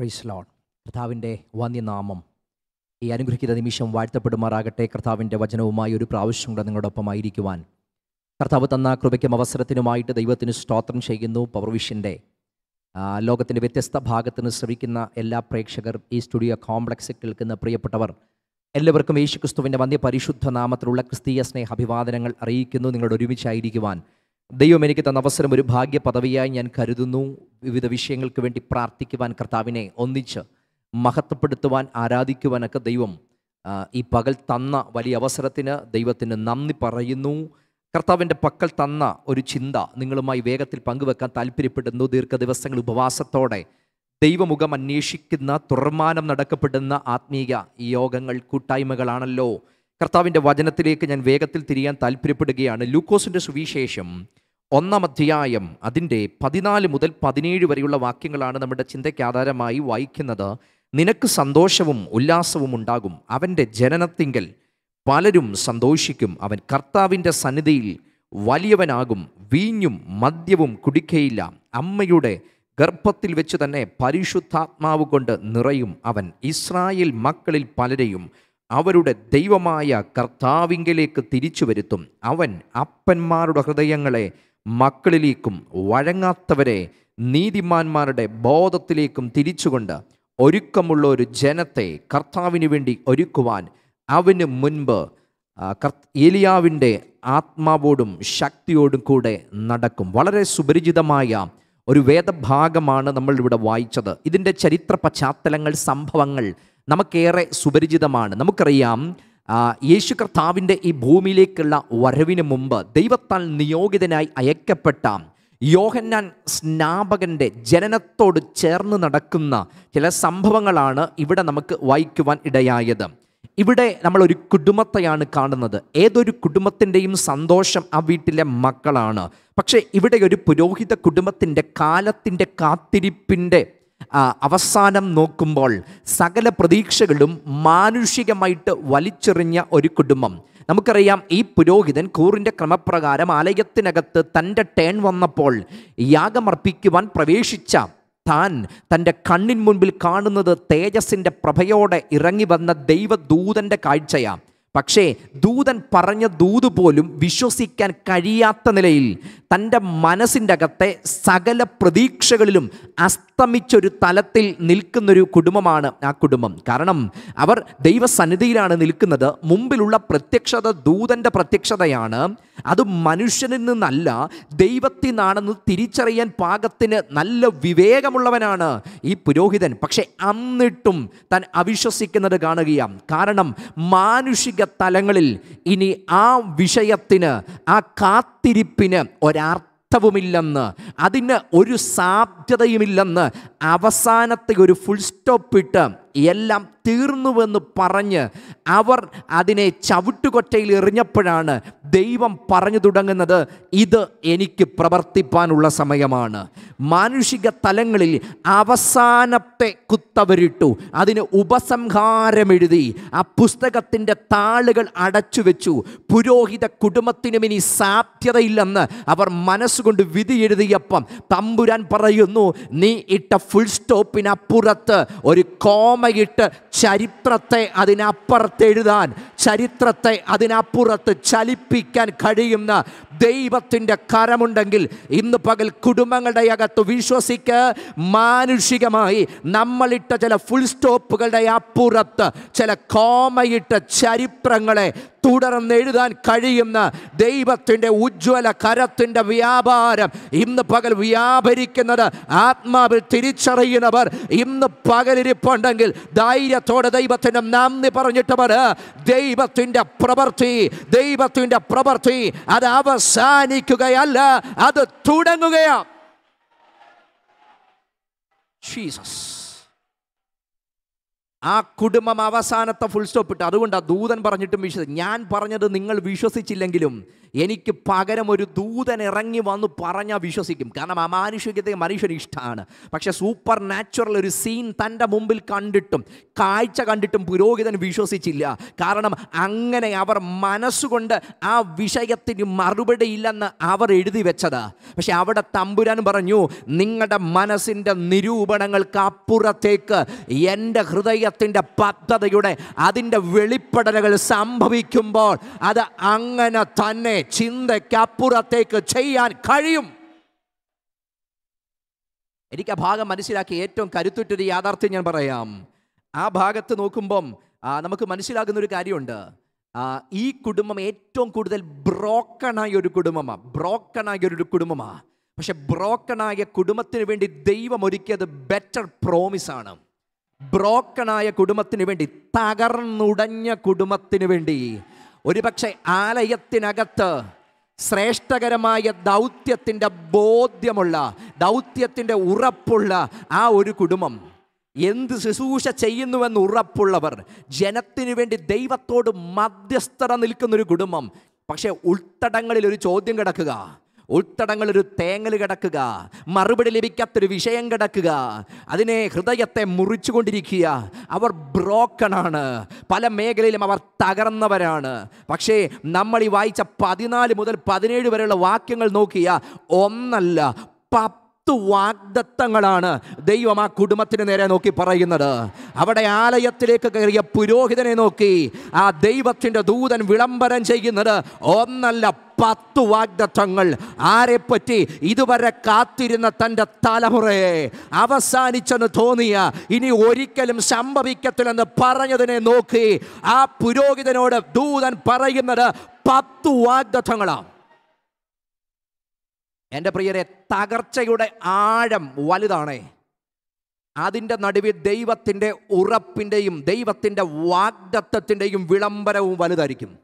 Price loan കർത്താവിന്റെ വന്യനാമം ഈ അനുഗ്രഹിക്കുന്ന നിമിഷം വാഴ്ത്തപ്പെടുമാറാകട്ടെ. കർത്താവിന്റെ വചനവുമായി ഒരു പ്രാവശ്യം കൂടെ നിങ്ങളോടൊപ്പമായിരിക്കുവാൻ കർത്താവ് തന്ന കൃപയ്ക്കും അവസരത്തിനുമായിട്ട് ദൈവത്തിന് സ്തോത്രം ചെയ്യുന്നു. പവർവിഷന്റെ ലോകത്തിന്റെ വ്യത്യസ്ത ഭാഗത്തിന് ശ്രമിക്കുന്ന എല്ലാ പ്രേക്ഷകർ ഈ സ്റ്റുഡിയോ കോംപ്ലക്സിൽ കേൾക്കുന്ന പ്രിയപ്പെട്ടവർ എല്ലാവർക്കും യേശു ക്രിസ്തുവിന്റെ വന്യ പരിശുദ്ധ നാമത്തിലുള്ള ക്രിസ്തീയ സ്നേഹ അഭിവാദനങ്ങൾ അറിയിക്കുന്നു. നിങ്ങളുടെ ഒരുമിച്ചായിരിക്കുവാൻ ദൈവം എനിക്ക് തന്ന അവസരം ഒരു ഭാഗ്യ പദവിയായി ഞാൻ കരുതുന്നു. വിവിധ വിഷയങ്ങൾക്ക് വേണ്ടി പ്രാർത്ഥിക്കുവാൻ കർത്താവിനെ ഒന്നിച്ച് മഹത്വപ്പെടുത്തുവാൻ ആരാധിക്കുവാനൊക്കെ ദൈവം ഈ പകൽ തന്ന വലിയ അവസരത്തിന് ദൈവത്തിന് നന്ദി പറയുന്നു. കർത്താവിന്റെ പക്കൽ തന്ന ഒരു ചിന്ത നിങ്ങളുമായി വേഗത്തിൽ പങ്കുവെക്കാൻ താല്പര്യപ്പെടുന്നു. ദീർഘ ദിവസങ്ങൾ ഉപവാസത്തോടെ ദൈവമുഖം അന്വേഷിക്കുന്ന തുറമാനം നടക്കപ്പെടുന്ന ആത്മീയ യോഗങ്ങൾ കൂട്ടായ്മകളാണല്ലോ. കർത്താവിന്റെ വചനത്തിലേക്ക് ഞാൻ വേഗത്തിൽ തിരിയാൻ താല്പര്യപ്പെടുകയാണ്. ലൂക്കോസിന്റെ സുവിശേഷം ഒന്നാം അധ്യായം അതിന്റെ പതിനാല് മുതൽ പതിനേഴ് വരെയുള്ള വാക്യങ്ങളാണ് നമ്മുടെ ചിന്തയ്ക്ക് ആധാരമായി വായിക്കുന്നത്. നിനക്ക് സന്തോഷവും ഉല്ലാസവും ഉണ്ടാകും. അവന്റെ ജനനത്തിങ്കൽ പലരും സന്തോഷിക്കും. അവൻ കർത്താവിന്റെ സന്നിധിയിൽ വലിയവനാകും. വീഞ്ഞും മദ്യവും കുടിക്കയില്ല. അമ്മയുടെ ഗർഭത്തിൽ വെച്ച് തന്നെ പരിശുദ്ധാത്മാവ് കൊണ്ട് നിറയും അവൻ. ഇസ്രായേൽ മക്കളിൽ പലരെയും അവരുടെ ദൈവമായ കർത്താവിങ്കലേക്ക് തിരിച്ചു വരുത്തും. അവൻ അപ്പന്മാരുടെ ഹൃദയങ്ങളെ മക്കളിലേക്കും വഴങ്ങാത്തവരെ നീതിമാന്മാരുടെ ബോധത്തിലേക്കും തിരിച്ചുകൊണ്ട് ഒരുക്കമുള്ള ഒരു ജനത്തെ കർത്താവിന് വേണ്ടി ഒരുക്കുവാൻ അവന് മുൻപ് ഏലിയാവിന്റെ ആത്മാവോടും ശക്തിയോടും കൂടെ നടക്കും. വളരെ സുപരിചിതമായ ഒരു വേദഭാഗമാണ് നമ്മൾ ഇവിടെ വായിച്ചത്. ഇതിന്റെ ചരിത്ര പശ്ചാത്തലങ്ങൾ സംഭവങ്ങൾ നമുക്കേറെ സുപരിചിതമാണ്. നമുക്കറിയാം യേശു കർത്താവിന്റെ ഈ ഭൂമിയിലേക്കുള്ള വരവിന് മുമ്പ് ദൈവത്താൽ നിയോഗിതനായി അയക്കപ്പെട്ട യോഹന്നാൻ സ്നാപകന്റെ ജനനത്തോട് ചേർന്ന് നടക്കുന്ന ചില സംഭവങ്ങളാണ് ഇവിടെ നമുക്ക് വായിക്കുവാൻ ഇടയായത്. ഇവിടെ നമ്മൾ ഒരു കുടുംബത്തെയാണ് കാണുന്നത്. ഏതൊരു കുടുംബത്തിന്റെയും സന്തോഷം ആ വീട്ടിലെ മക്കളാണ്. പക്ഷേ ഇവിടെ ഒരു പുരോഹിത കുടുംബത്തിന്റെ കാലത്തിന്റെ കാത്തിരിപ്പിന്റെ അവസാനം നോക്കുമ്പോൾ സകല പ്രതീക്ഷകളും മാനുഷികമായിട്ട് വലിച്ചെറിഞ്ഞ ഒരു കുടുംബം. നമുക്കറിയാം ഈ പുരോഹിതൻ കൂറിന്റെ ക്രമപ്രകാരം ആലയത്തിനകത്ത് തന്റെ ടേൺ വന്നപ്പോൾ യാഗമർപ്പിക്കുവാൻ പ്രവേശിച്ച താൻ തന്റെ കണ്ണിൻ മുൻപിൽ കാണുന്നത് തേജസ്സിന്റെ പ്രഭയോടെ ഇറങ്ങി വന്ന ദൈവദൂതന്റെ കാഴ്ചയാണ് പക്ഷേ ദൂതൻ പറഞ്ഞ ദൂത് പോലും വിശ്വസിക്കാൻ കഴിയാത്ത നിലയിൽ തന്റെ മനസ്സിന്റെ അകത്തെ സകല പ്രതീക്ഷകളിലും അസ്തമിച്ചൊരു തലത്തിൽ നിൽക്കുന്നൊരു കുടുംബമാണ് ആ കുടുംബം. കാരണം അവർ ദൈവസന്നിധിയിലാണ് നിൽക്കുന്നത്. മുമ്പിലുള്ള പ്രത്യക്ഷത ദൂതന്റെ പ്രത്യക്ഷതയാണ്. അത് മനുഷ്യനിൽ നിന്നല്ല ദൈവത്തിൽ നിന്നാണെന്ന് തിരിച്ചറിയാൻ പാകത്തിന് നല്ല വിവേകമുള്ളവനാണ് ഈ പുരോഹിതൻ. പക്ഷെ അന്നിട്ടും താൻ അവിശ്വസിക്കുന്നത് കാണുകയാണ്. കാരണം മാനുഷിക തലങ്ങളിൽ ഇനി ആ വിഷയത്തിന് ആ കാത്തിരിപ്പിന് ഒരർത്ഥവുമില്ലെന്ന് അതിന് ഒരു സാധ്യതയുമില്ലെന്ന് അവസാനത്തെ ഒരു ഫുൾ സ്റ്റോപ്പ് ഇട്ട് എല്ലാം തീർന്നുവെന്ന് പറഞ്ഞ് അവർ അതിനെ ചവിട്ടുകൊറ്റയിൽ എറിഞ്ഞപ്പോഴാണ് ദൈവം പറഞ്ഞു തുടങ്ങുന്നത് ഇത് എനിക്ക് പ്രവർത്തിപ്പാനുള്ള സമയമാണ്. മാനുഷിക തലങ്ങളിൽ അവസാനത്തെ കുത്തവരിട്ടു. അതിന് ഉപസംഹാരമെഴുതി ആ പുസ്തകത്തിന്റെ താളുകൾ അടച്ചു വെച്ചു പുരോഹിത കുടുംബത്തിനും ഇനി സാധ്യതയില്ലെന്ന് അവർ മനസ്സുകൊണ്ട് വിധി എഴുതിയപ്പം തമ്പുരാൻ പറയുന്നു നീ ഇട്ട ഫുൾ സ്റ്റോപ്പിനപ്പുറത്ത് ഒരു കോമയിട്ട് ചരിത്രത്തെ അതിനപ്പുറത്തെഴുതാൻ ചരിത്രത്തെ അതിനപ്പുറത്ത് ചലിപ്പിക്കാൻ കഴിയുന്ന ദൈവത്തിന്റെ കരമുണ്ടെങ്കിൽ ഇന്ന് പകൽ കുടുംബങ്ങളുടെ അകത്ത് വിശ്വസിക്ക്. മാനുഷികമായി നമ്മളിട്ട ചില ഫുൾ സ്റ്റോപ്പുകളുടെ അപ്പുറത്ത് ചില കോമയിട്ട ചരിത്രങ്ങളെ തുടർന്ന് എഴുതാൻ കഴിയുന്ന ദൈവത്തിന്റെ ഉജ്ജ്വല കരത്തിന്റെ വ്യാപാരം. ഇന്ന് പകൽ വ്യാപരിക്കുന്നത് ആത്മാവിൽ തിരിച്ചറിയുന്നവർ ഇന്ന് പകലിരിപ്പുണ്ടെങ്കിൽ ധൈര്യത്തോടെ ദൈവത്തിന്റെ നന്ദി പറഞ്ഞിട്ട് പറ ദൈവത്തിന്റെ പ്രവൃത്തി ദൈവത്തിന്റെ പ്രവൃത്തി അത് അവസാനിക്കുകയല്ല അത് തുടങ്ങുകയാണ്. ജീസസ്. ആ കുടുംബം അവസാനത്തെ ഫുൾ സ്റ്റോപ്പ് ഇട്ട്. ആ ദൂതൻ പറഞ്ഞിട്ടും വിശ്വസി ഞാൻ പറഞ്ഞത് നിങ്ങൾ വിശ്വസിച്ചില്ലെങ്കിലും എനിക്ക് പകരം ഒരു ദൂതൻ ഇറങ്ങി വന്ന് പറഞ്ഞാൽ വിശ്വസിക്കും. കാരണം അമാനുഷികത്തെ മനുഷ്യന് ഇഷ്ടമാണ് പക്ഷേ സൂപ്പർ നാച്ചുറൽ ഒരു സീൻ തന്റെ മുമ്പിൽ കണ്ടിട്ടും കാഴ്ച കണ്ടിട്ടും പുരോഹിതൻ വിശ്വസിച്ചില്ല. കാരണം അങ്ങനെ അവർ മനസ്സുകൊണ്ട് ആ വിഷയത്തിന് മറുപടി ഇല്ലെന്ന് അവർ എഴുതി വെച്ചത്. പക്ഷെ അവിടെ തമ്പുരാൻ പറഞ്ഞു നിങ്ങളുടെ മനസ്സിന്റെ നിരൂപണങ്ങൾക്ക് അപ്പുറത്തേക്ക് എന്റെ ഹൃദയത്തിന്റെ പദ്ധതിയുടെ അതിന്റെ വെളിപ്പെടലുകൾ സംഭവിക്കുമ്പോൾ അത് അങ്ങനെ തന്നെ ചിന്തയ്ക്കപ്പുറത്തേക്ക് ചെയ്യാൻ കഴിയും. എനിക്ക് ആ ഭാഗം മനസ്സിലാക്കി ഏറ്റവും കരുത്തുറ്റൊരു യാഥാർത്ഥ്യം ഞാൻ പറയാം. ആ ഭാഗത്ത് നോക്കുമ്പം നമുക്ക് മനസ്സിലാകുന്ന ഒരു കാര്യമുണ്ട് ഈ കുടുംബം ഏറ്റവും കൂടുതൽ ബ്രോക്കണായ ഒരു കുടുംബമാണ് ബ്രോക്കണായ ഒരു കുടുംബമാണ് പക്ഷെ ബ്രോക്കണായ കുടുംബത്തിന് വേണ്ടി ദൈവം ഒരുക്കിയത് ബെറ്റർ പ്രോമിസ് ആണ് ബ്രോക്കണായ കുടുംബത്തിന് വേണ്ടി തകർന്നുടഞ്ഞ കുടുംബത്തിന് വേണ്ടി ഒരുപക്ഷെ ആലയത്തിനകത്ത് ശ്രേഷ്ഠകരമായ ദൗത്യത്തിന്റെ ബോധ്യമുള്ള ദൗത്യത്തിന്റെ ഉറപ്പുള്ള ആ ഒരു കുടുംബം. എന്ത് ശുശ്രൂഷ ചെയ്യുന്നുവെന്ന് ഉറപ്പുള്ളവർ ജനത്തിനു വേണ്ടി ദൈവത്തോട് മധ്യസ്ഥത നിൽക്കുന്നൊരു കുടുംബം. പക്ഷേ ഉൾത്തടങ്ങളിൽ ഒരു ചോദ്യം കിടക്കുക. ഉൾത്തടങ്ങളിൽ ഒരു തേങ്ങൽ കിടക്കുക മറുപടി ലഭിക്കാത്തൊരു വിഷയം കിടക്കുക. അതിനെ ഹൃദയത്തെ മുറിച്ചുകൊണ്ടിരിക്കുക. അവർ ബ്രോക്കണാണ്. പല മേഖലയിലും അവർ തകർന്നവരാണ്. പക്ഷേ നമ്മൾ ഈ വായിച്ച പതിനാല് മുതൽ പതിനേഴ് വരെയുള്ള വാക്യങ്ങൾ നോക്കിയ ഒന്നല്ല പത്ത് വാഗ്ദത്തങ്ങളാണ് ദൈവം ആ കുടുംബത്തിന് നേരെ നോക്കി പറയുന്നത്. അവിടെ ആലയത്തിലേക്ക് കയറിയ പുരോഹിതനെ നോക്കി ആ ദൈവത്തിന്റെ ദൂതൻ വിളംബരം ചെയ്യുന്നത്. ഒന്നല്ല പത്ത് വാഗ്ദത്തങ്ങൾ. ആരെപ്പറ്റി? ഇതുവരെ കാത്തിരുന്ന തന്റെ തലമുറയെ. അവസാനിച്ചെന്ന് തോന്നിയ ഇനി ഒരിക്കലും സംഭവിക്കത്തില്ലെന്ന് പറഞ്ഞതിനെ നോക്കി ആ പുരോഹിതനോട് ദൂതൻ പറയുന്നത് പത്ത് വാഗ്ദത്തങ്ങളാണ് എന്റെ പ്രിയരെ തകർച്ചയുടെ ആഴം വലുതാണേ. അതിന്റെ നടുവിൽ ദൈവത്തിന്റെ ഉറപ്പിന്റെയും ദൈവത്തിന്റെ വാഗ്ദത്വത്തിന്റെയും വിളംബരവും വലുതായിരിക്കും.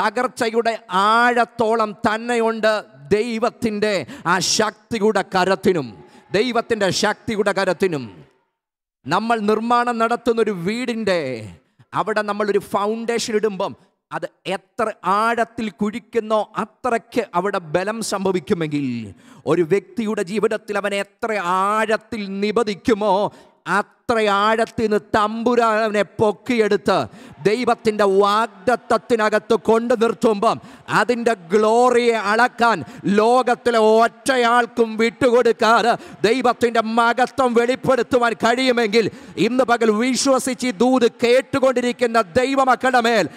തകർച്ചയുടെ ആഴത്തോളം തന്നെയുണ്ട് ദൈവത്തിന്റെ ആ ശക്തിയുടെ കരത്തിനും. ദൈവത്തിന്റെ ശക്തിയുടെ കരത്തിനും. നമ്മൾ നിർമ്മാണം നടത്തുന്നൊരു വീടിന്റെ അവിടെ നമ്മളൊരു ഫൗണ്ടേഷൻ ഇടുമ്പം അത് എത്ര ആഴത്തിൽ കുഴിക്കുന്നോ അത്രയ്ക്ക് അവിടെ ബലം സംഭവിക്കുമെങ്കിൽ ഒരു വ്യക്തിയുടെ ജീവിതത്തിൽ അവൻ എത്ര ആഴത്തിൽ നിബദിക്കുമോ അത്ര ആഴത്തിൽ നിന്ന് തമ്പുരാനെ പൊക്കിയെടുത്ത് ദൈവത്തിന്റെ വാഗ്ദത്തത്തിനകത്ത് കൊണ്ടു നിർത്തുമ്പം അതിന്റെ ഗ്ലോറിയെ അളക്കാൻ ലോകത്തിലെ ഒറ്റയാൾക്കും വിട്ടുകൊടുക്കാതെ ദൈവത്തിന്റെ മകത്വം വെളിപ്പെടുത്തുവാൻ കഴിയുമെങ്കിൽ ഇന്ന് പകൽ വിശ്വസിച്ച് ഈ ദൂത് കേട്ടുകൊണ്ടിരിക്കുന്ന ദൈവമക്കളുടെ മേൽ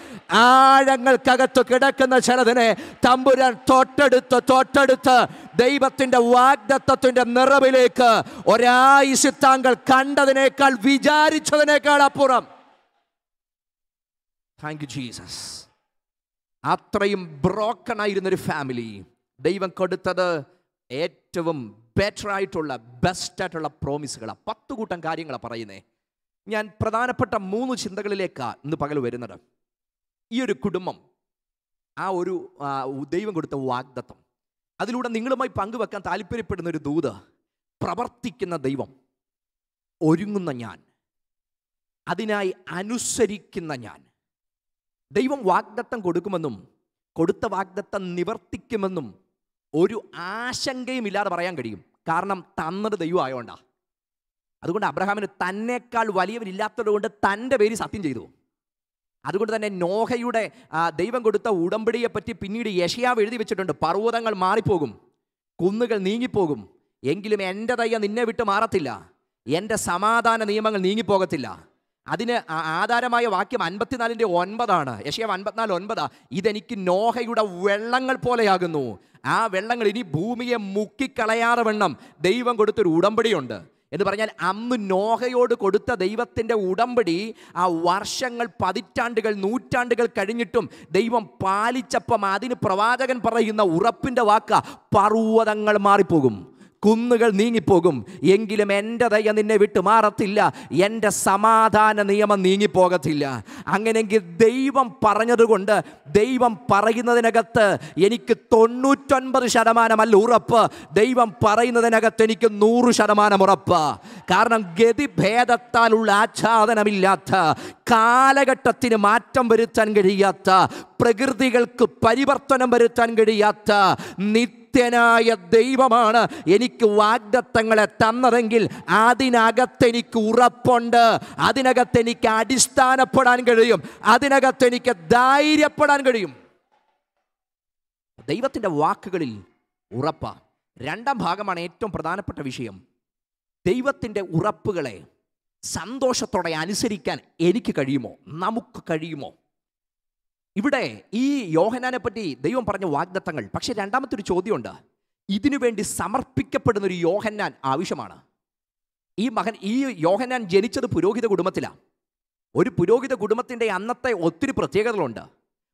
ആഴങ്ങൾക്കകത്ത് കിടക്കുന്ന ചിലതിനെ തമ്പുരാൻ തൊട്ടടുത്ത് തൊട്ടടുത്ത് ദൈവത്തിന്റെ വാഗ്ദത്വത്തിന്റെ നിറവിലേക്ക് ഒരായുസ് താങ്കൾ കണ്ടതിനേക്കാൾ വിചാരിച്ചതിനേക്കാൾ അപ്പുറം. താങ്ക് യു ജീസസ് അത്രയും ബ്രോക്കൺ ആയിരുന്നൊരു ഫാമിലി ദൈവം കൊടുത്തത് ഏറ്റവും ബെറ്റർ ആയിട്ടുള്ള ബെസ്റ്റ് ആയിട്ടുള്ള പ്രോമിസുകളാണ് പത്ത് കൂട്ടം കാര്യങ്ങളാണ് പറയുന്നേ. ഞാൻ പ്രധാനപ്പെട്ട മൂന്ന് ചിന്തകളിലേക്കാണ് ഇന്ന് പകൽ വരുന്നത്. ഈ ഒരു കുടുംബം ആ ഒരു ദൈവം കൊടുത്ത വാഗ്ദത്തം. അതിലൂടെ നിങ്ങളുമായി പങ്കുവെക്കാൻ താല്പര്യപ്പെടുന്ന ഒരു ദൂത് പ്രവർത്തിക്കുന്ന ദൈവം ഒരുങ്ങുന്ന ഞാൻ അതിനായി അനുസരിക്കുന്ന ഞാൻ. ദൈവം വാഗ്ദത്തം കൊടുക്കുമെന്നും കൊടുത്ത വാഗ്ദത്തം നിവർത്തിക്കുമെന്നും ഒരു ആശങ്കയും ഇല്ലാതെ പറയാൻ കഴിയും. കാരണം തന്നത് ദൈവം ആയോണ്ടാ. അതുകൊണ്ട് അബ്രഹാമിന് തന്നെക്കാൾ വലിയവരില്ലാത്തത് കൊണ്ട് തന്റെ പേര് സത്യം ചെയ്തു. അതുകൊണ്ട് തന്നെ നോഹയുടെ ദൈവം കൊടുത്ത ഉടമ്പടിയെ പറ്റി പിന്നീട് യഷയാവ് എഴുതി വെച്ചിട്ടുണ്ട്. പർവതങ്ങൾ മാറിപ്പോകും കുന്നുകൾ നീങ്ങിപ്പോകും. എങ്കിലും എന്റെ തയ്യ നിന്നെ വിട്ട് മാറത്തില്ല. എന്റെ സമാധാന നിയമങ്ങൾ നീങ്ങിപ്പോകത്തില്ല. അതിന് ആധാരമായ വാക്യം അൻപത്തിനാലിന്റെ ഒൻപതാണ്. യഷയാവ് അൻപത്തിനാല് ഒൻപതാ. ഇതെനിക്ക് നോഹയുടെ വെള്ളങ്ങൾ പോലെയാകുന്നു. ആ വെള്ളങ്ങൾ ഇനി ഭൂമിയെ മുക്കിക്കളയാതെ വണ്ണം ദൈവം കൊടുത്തൊരു ഉടമ്പടിയുണ്ട്. എന്ന് പറഞ്ഞാൽ അന്ന് നോഹയോട് കൊടുത്ത ദൈവത്തിന്റെ ഉടമ്പടി ആ വർഷങ്ങൾ പതിറ്റാണ്ടുകൾ നൂറ്റാണ്ടുകൾ കഴിഞ്ഞിട്ടും ദൈവം പാലിച്ചപ്പം അതിന് പ്രവാചകൻ പറയുന്ന ഉറപ്പിന്റെ വാക്ക പർവതങ്ങൾ മാറിപ്പോകും. കുന്നുകൾ നീങ്ങിപ്പോകും. എങ്കിലും എന്റെ ദയ നിന്നെ വിട്ടു മാറത്തില്ല. എന്റെ സമാധാന നിയമം നീങ്ങിപ്പോകത്തില്ല. അങ്ങനെങ്കിൽ ദൈവം പറഞ്ഞതുകൊണ്ട് ദൈവം പറയുന്നതിനകത്ത് എനിക്ക് തൊണ്ണൂറ്റൊൻപത് ശതമാനമല്ല ഉറപ്പ്. ദൈവം പറയുന്നതിനകത്ത് എനിക്ക് നൂറ് ശതമാനം ഉറപ്പ്. കാരണം ഗതിഭേദത്താലുള്ള ആച്ഛാദനമില്ലാത്ത കാലഘട്ടത്തിന് മാറ്റം വരുത്താൻ കഴിയാത്ത പ്രകൃതികൾക്ക് പരിവർത്തനം വരുത്താൻ കഴിയാത്ത നിത്യനായ ദൈവമാണ് എനിക്ക് വാഗ്ദത്തങ്ങളെ തന്നതെങ്കിൽ അതിനകത്ത് എനിക്ക് ഉറപ്പുണ്ട്. അതിനകത്ത് എനിക്ക് അടിസ്ഥാനപ്പെടാൻ കഴിയും. അതിനകത്ത് എനിക്ക് ധൈര്യപ്പെടാൻ കഴിയും. ദൈവത്തിന്റെ വാക്കുകളിൽ ഉറപ്പ. രണ്ടാം ഭാഗമാണ് ഏറ്റവും പ്രധാനപ്പെട്ട വിഷയം. ദൈവത്തിന്റെ ഉറപ്പുകളെ സന്തോഷത്തോടെ അനുസരിക്കാൻ എനിക്ക് കഴിയുമോ? നമുക്ക് കഴിയുമോ? ഇവിടെ ഈ യോഹനാനെ പറ്റി ദൈവം പറഞ്ഞ വാഗ്ദത്തങ്ങൾ. പക്ഷേ രണ്ടാമത്തെ ഒരു ചോദ്യമുണ്ട്. ഇതിനു വേണ്ടി സമർപ്പിക്കപ്പെടുന്ന ഒരു യോഹന്നാൻ ആവശ്യമാണ്. ഈ മകൻ ഈ യോഹന്നാൻ ജനിച്ചത് പുരോഹിത കുടുംബത്തിലാണ് ഒരു പുരോഹിത കുടുംബത്തിന്റെ അന്നത്തെ ഒത്തിരി പ്രത്യേകതകളുണ്ട്.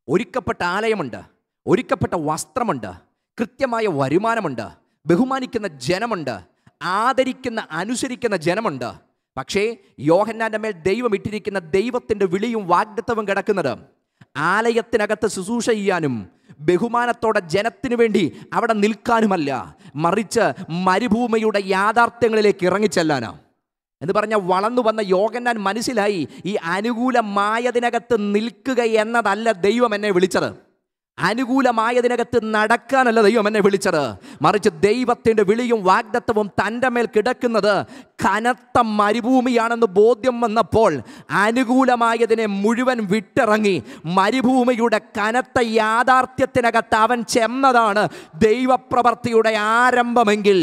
ഒരുക്കപ്പെട്ട ആലയമുണ്ട് ഒരുക്കപ്പെട്ട വസ്ത്രമുണ്ട് കൃത്യമായ വരുമാനമുണ്ട് ബഹുമാനിക്കുന്ന ജനമുണ്ട് ആദരിക്കുന്ന അനുസരിക്കുന്ന ജനമുണ്ട്. പക്ഷേ യോഹന്നാന്റെ മേൽ ദൈവം ഇട്ടിരിക്കുന്ന ദൈവത്തിന്റെ വിളിയും വാഗ്ദത്തവും കിടക്കുന്നത് ആലയത്തിനകത്ത് ശുശ്രൂഷ ചെയ്യാനും ബഹുമാനത്തോടെ ജനത്തിനു വേണ്ടി അവിടെ നിൽക്കാനുമല്ല മറിച്ച് മരുഭൂമിയുടെ യാഥാർത്ഥ്യങ്ങളിലേക്ക് ഇറങ്ങിച്ചെല്ലാനാണ് എന്ന് പറഞ്ഞ വളർന്നു വന്ന യോഗന്നാൻ മനസ്സിലായി ഈ അനുകൂലമായതിനകത്ത് നിൽക്കുക എന്നതല്ല ദൈവം എന്നെ വിളിച്ചത്. അനുകൂലമായതിനകത്ത് നടക്കാനല്ല ദൈവം എന്നെ വിളിച്ചത്. മറിച്ച് ദൈവത്തിന്റെ വിളിയും വാഗ്ദത്തവും തന്റെ മേൽ കിടക്കുന്നത് കനത്ത മരുഭൂമിയാണെന്ന് ബോധ്യം വന്നപ്പോൾ അനുകൂലമായതിനെ മുഴുവൻ വിട്ടിറങ്ങി മരുഭൂമിയുടെ കനത്ത യാഥാർത്ഥ്യത്തിനകത്ത് അവൻ ചെന്നതാണ് ദൈവപ്രവർത്തിയുടെ ആരംഭമെങ്കിൽ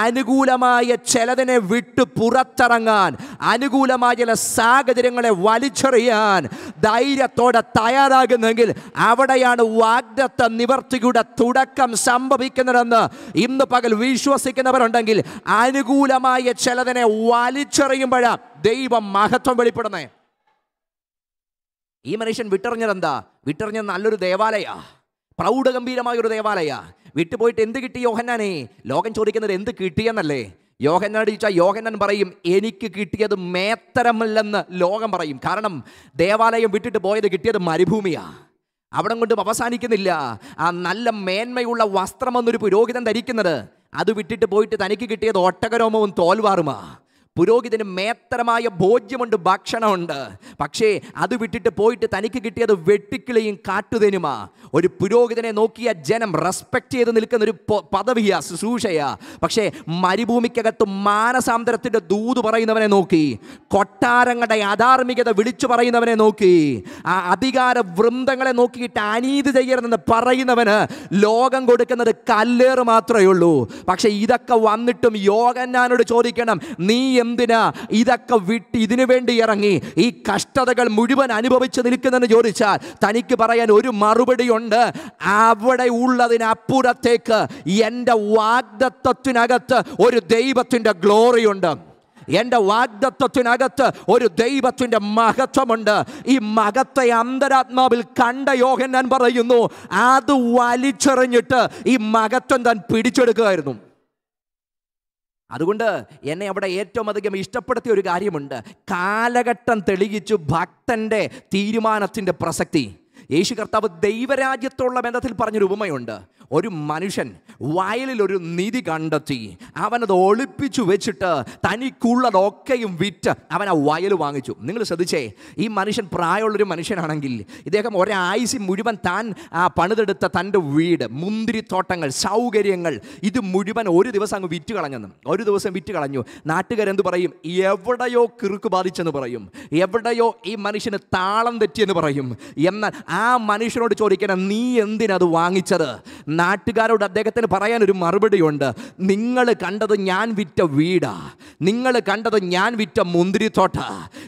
അനുകൂലമായ ചിലതിനെ വിട്ട് പുറത്തിറങ്ങാൻ അനുകൂലമായ ചില സാഹചര്യങ്ങളെ വലിച്ചെറിയാൻ ധൈര്യത്തോടെ തയ്യാറാകുന്നെങ്കിൽ അവിടെയാണ് വാഗ്ദത്ത നിവർത്തിയുടെ തുടക്കം സംഭവിക്കുന്നതെന്ന് ഇന്ന് പകൽ വിശ്വസിക്കുന്നവരുണ്ടെങ്കിൽ അനുകൂലമായ ചിലതിനെ വലിച്ചെറിയുമ്പോഴ ദൈവം മഹത്വം വെളിപ്പെടുന്നേ. ഈ മനുഷ്യൻ വിട്ടെറിഞ്ഞതെന്താ? വിട്ടറിഞ്ഞ നല്ലൊരു ദേവാലയ. പ്രൗഢഗംഭീരമായ ഒരു ദേവാലയ. വിട്ടുപോയിട്ട് എന്ത് കിട്ടി യോഹന്നാനെ? ലോകം ചോദിക്കുന്നത് എന്ത് കിട്ടിയെന്നല്ലേ? യോഹന്നാട് ചോദിച്ചാൽ യോഹന്നാൻ പറയും എനിക്ക് കിട്ടിയത് മേത്തരമല്ലെന്ന് ലോകം പറയും. കാരണം ദേവാലയം വിട്ടിട്ട് പോയത് കിട്ടിയത് മരുഭൂമിയാ. അവിടം കൊണ്ടും അവസാനിക്കുന്നില്ല. ആ നല്ല മേന്മയുള്ള വസ്ത്രമെന്നൊരു പുരോഹിതൻ ധരിക്കുന്നത്. അത് വിട്ടിട്ട് പോയിട്ട് തനിക്ക് കിട്ടിയത് ഒട്ടകരോമവും തോൽവാറുമാ. പുരോഹിതന് മേത്തരമായ ഭോജ്യമുണ്ട് ഭക്ഷണമുണ്ട്. പക്ഷേ അത് വിട്ടിട്ട് പോയിട്ട് തനിക്ക് കിട്ടിയത് വെട്ടിക്കിളിയും കാട്ടുതേനുമാ. ഒരു പുരോഹിതനെ നോക്കിയ ജനം റെസ്പെക്ട് ചെയ്ത് നിൽക്കുന്ന ഒരു പദവിയാ ശുശ്രൂഷയാ. പക്ഷേ മരുഭൂമിക്കകത്ത് മാനസാന്തരത്തിന്റെ ദൂത് പറയുന്നവനെ നോക്കി. കൊട്ടാരങ്ങളുടെ അധാർമികത വിളിച്ചു പറയുന്നവനെ നോക്കി. ആ അധികാര വൃന്ദങ്ങളെ നോക്കിയിട്ട് അനീതി ചെയ്യരുതെന്ന് പറയുന്നവന് ലോകം കൊടുക്കുന്നത് കല്ലേറ് മാത്രമേ ഉള്ളൂ. പക്ഷേ ഇതൊക്കെ വന്നിട്ടും യോഗന്നാനോട് ചോദിക്കണം നീ എന്തിനാ ഇതൊക്കെ വിട്ട് ഇതിനു വേണ്ടി ഇറങ്ങി? ഈ കഷ്ടതകൾ മുഴുവൻ അനുഭവിച്ച് നിൽക്കുന്നെന്ന് ചോദിച്ചാൽ തനിക്ക് പറയാൻ ഒരു മറുപടിയുണ്ട്. അവിടെ ഉള്ളതിനപ്പുറത്തേക്ക് എന്റെ വാഗ്ദത്വത്തിനകത്ത് ഒരു ദൈവത്തിന്റെ ഗ്ലോറിയുണ്ട്. എന്റെ വാഗ്ദത്വത്തിനകത്ത് ഒരു ദൈവത്തിന്റെ മഹത്വമുണ്ട്. ഈ മഹത്തെ അന്തരാത്മാവിൽ കണ്ട യോഹന്നാൻ പറയുന്നു അത് വലിച്ചെറിഞ്ഞിട്ട് ഈ മഹത്വം താൻ പിടിച്ചെടുക്കുകയായിരുന്നു. അതുകൊണ്ട് എന്നെ അവിടെ ഏറ്റവും അധികം ഇഷ്ടപ്പെടുത്തിയ ഒരു കാര്യമുണ്ട്. കാലഘട്ടം തെളിയിച്ചു ഭക്തന്റെ തീരുമാനത്തിന്റെ പ്രസക്തി. യേശു കർത്താവ് ദൈവരാജ്യത്തുള്ള ബന്ധത്തിൽ പറഞ്ഞൊരു ഉപമയുണ്ട്. ഒരു മനുഷ്യൻ വയലിൽ ഒരു നിധി കണ്ടെത്തി അവനത് ഒളിപ്പിച്ചു വെച്ചിട്ട് തനിക്കുള്ളതൊക്കെയും വിറ്റ് അവൻ ആ വയൽ വാങ്ങിച്ചു. നിങ്ങൾ ശ്രദ്ധിച്ചേ ഈ മനുഷ്യൻ പ്രായമുള്ളൊരു മനുഷ്യനാണെങ്കിൽ ഇദ്ദേഹം ഒരായുസി മുഴുവൻ താൻ പണിതെടുത്ത തന്റെ വീട് മുന്തിരിത്തോട്ടങ്ങൾ സൗകര്യങ്ങൾ ഇത് മുഴുവൻ ഒരു ദിവസം അങ്ങ് വിറ്റ് കളഞ്ഞെന്നും ഒരു ദിവസം വിറ്റ് കളഞ്ഞു. നാട്ടുകാരെന്ത് പറയും? എവിടെയോ കിറുക്ക് ബാധിച്ചെന്ന് പറയും. എവിടെയോ ഈ മനുഷ്യന് താളം തെറ്റിയെന്ന് പറയും. എന്നാൽ ആ മനുഷ്യനോട് ചോദിക്കണം നീ എന്തിനത് വാങ്ങിച്ചത്? നാട്ടുകാരോട് അദ്ദേഹത്തിന് പറയാൻ ഒരു മറുപടിയുണ്ട്. നിങ്ങൾ കണ്ടത് ഞാൻ വിറ്റ വീടാ. നിങ്ങൾ കണ്ടത് ഞാൻ വിറ്റ മുന്തിരിത്തോട്ട.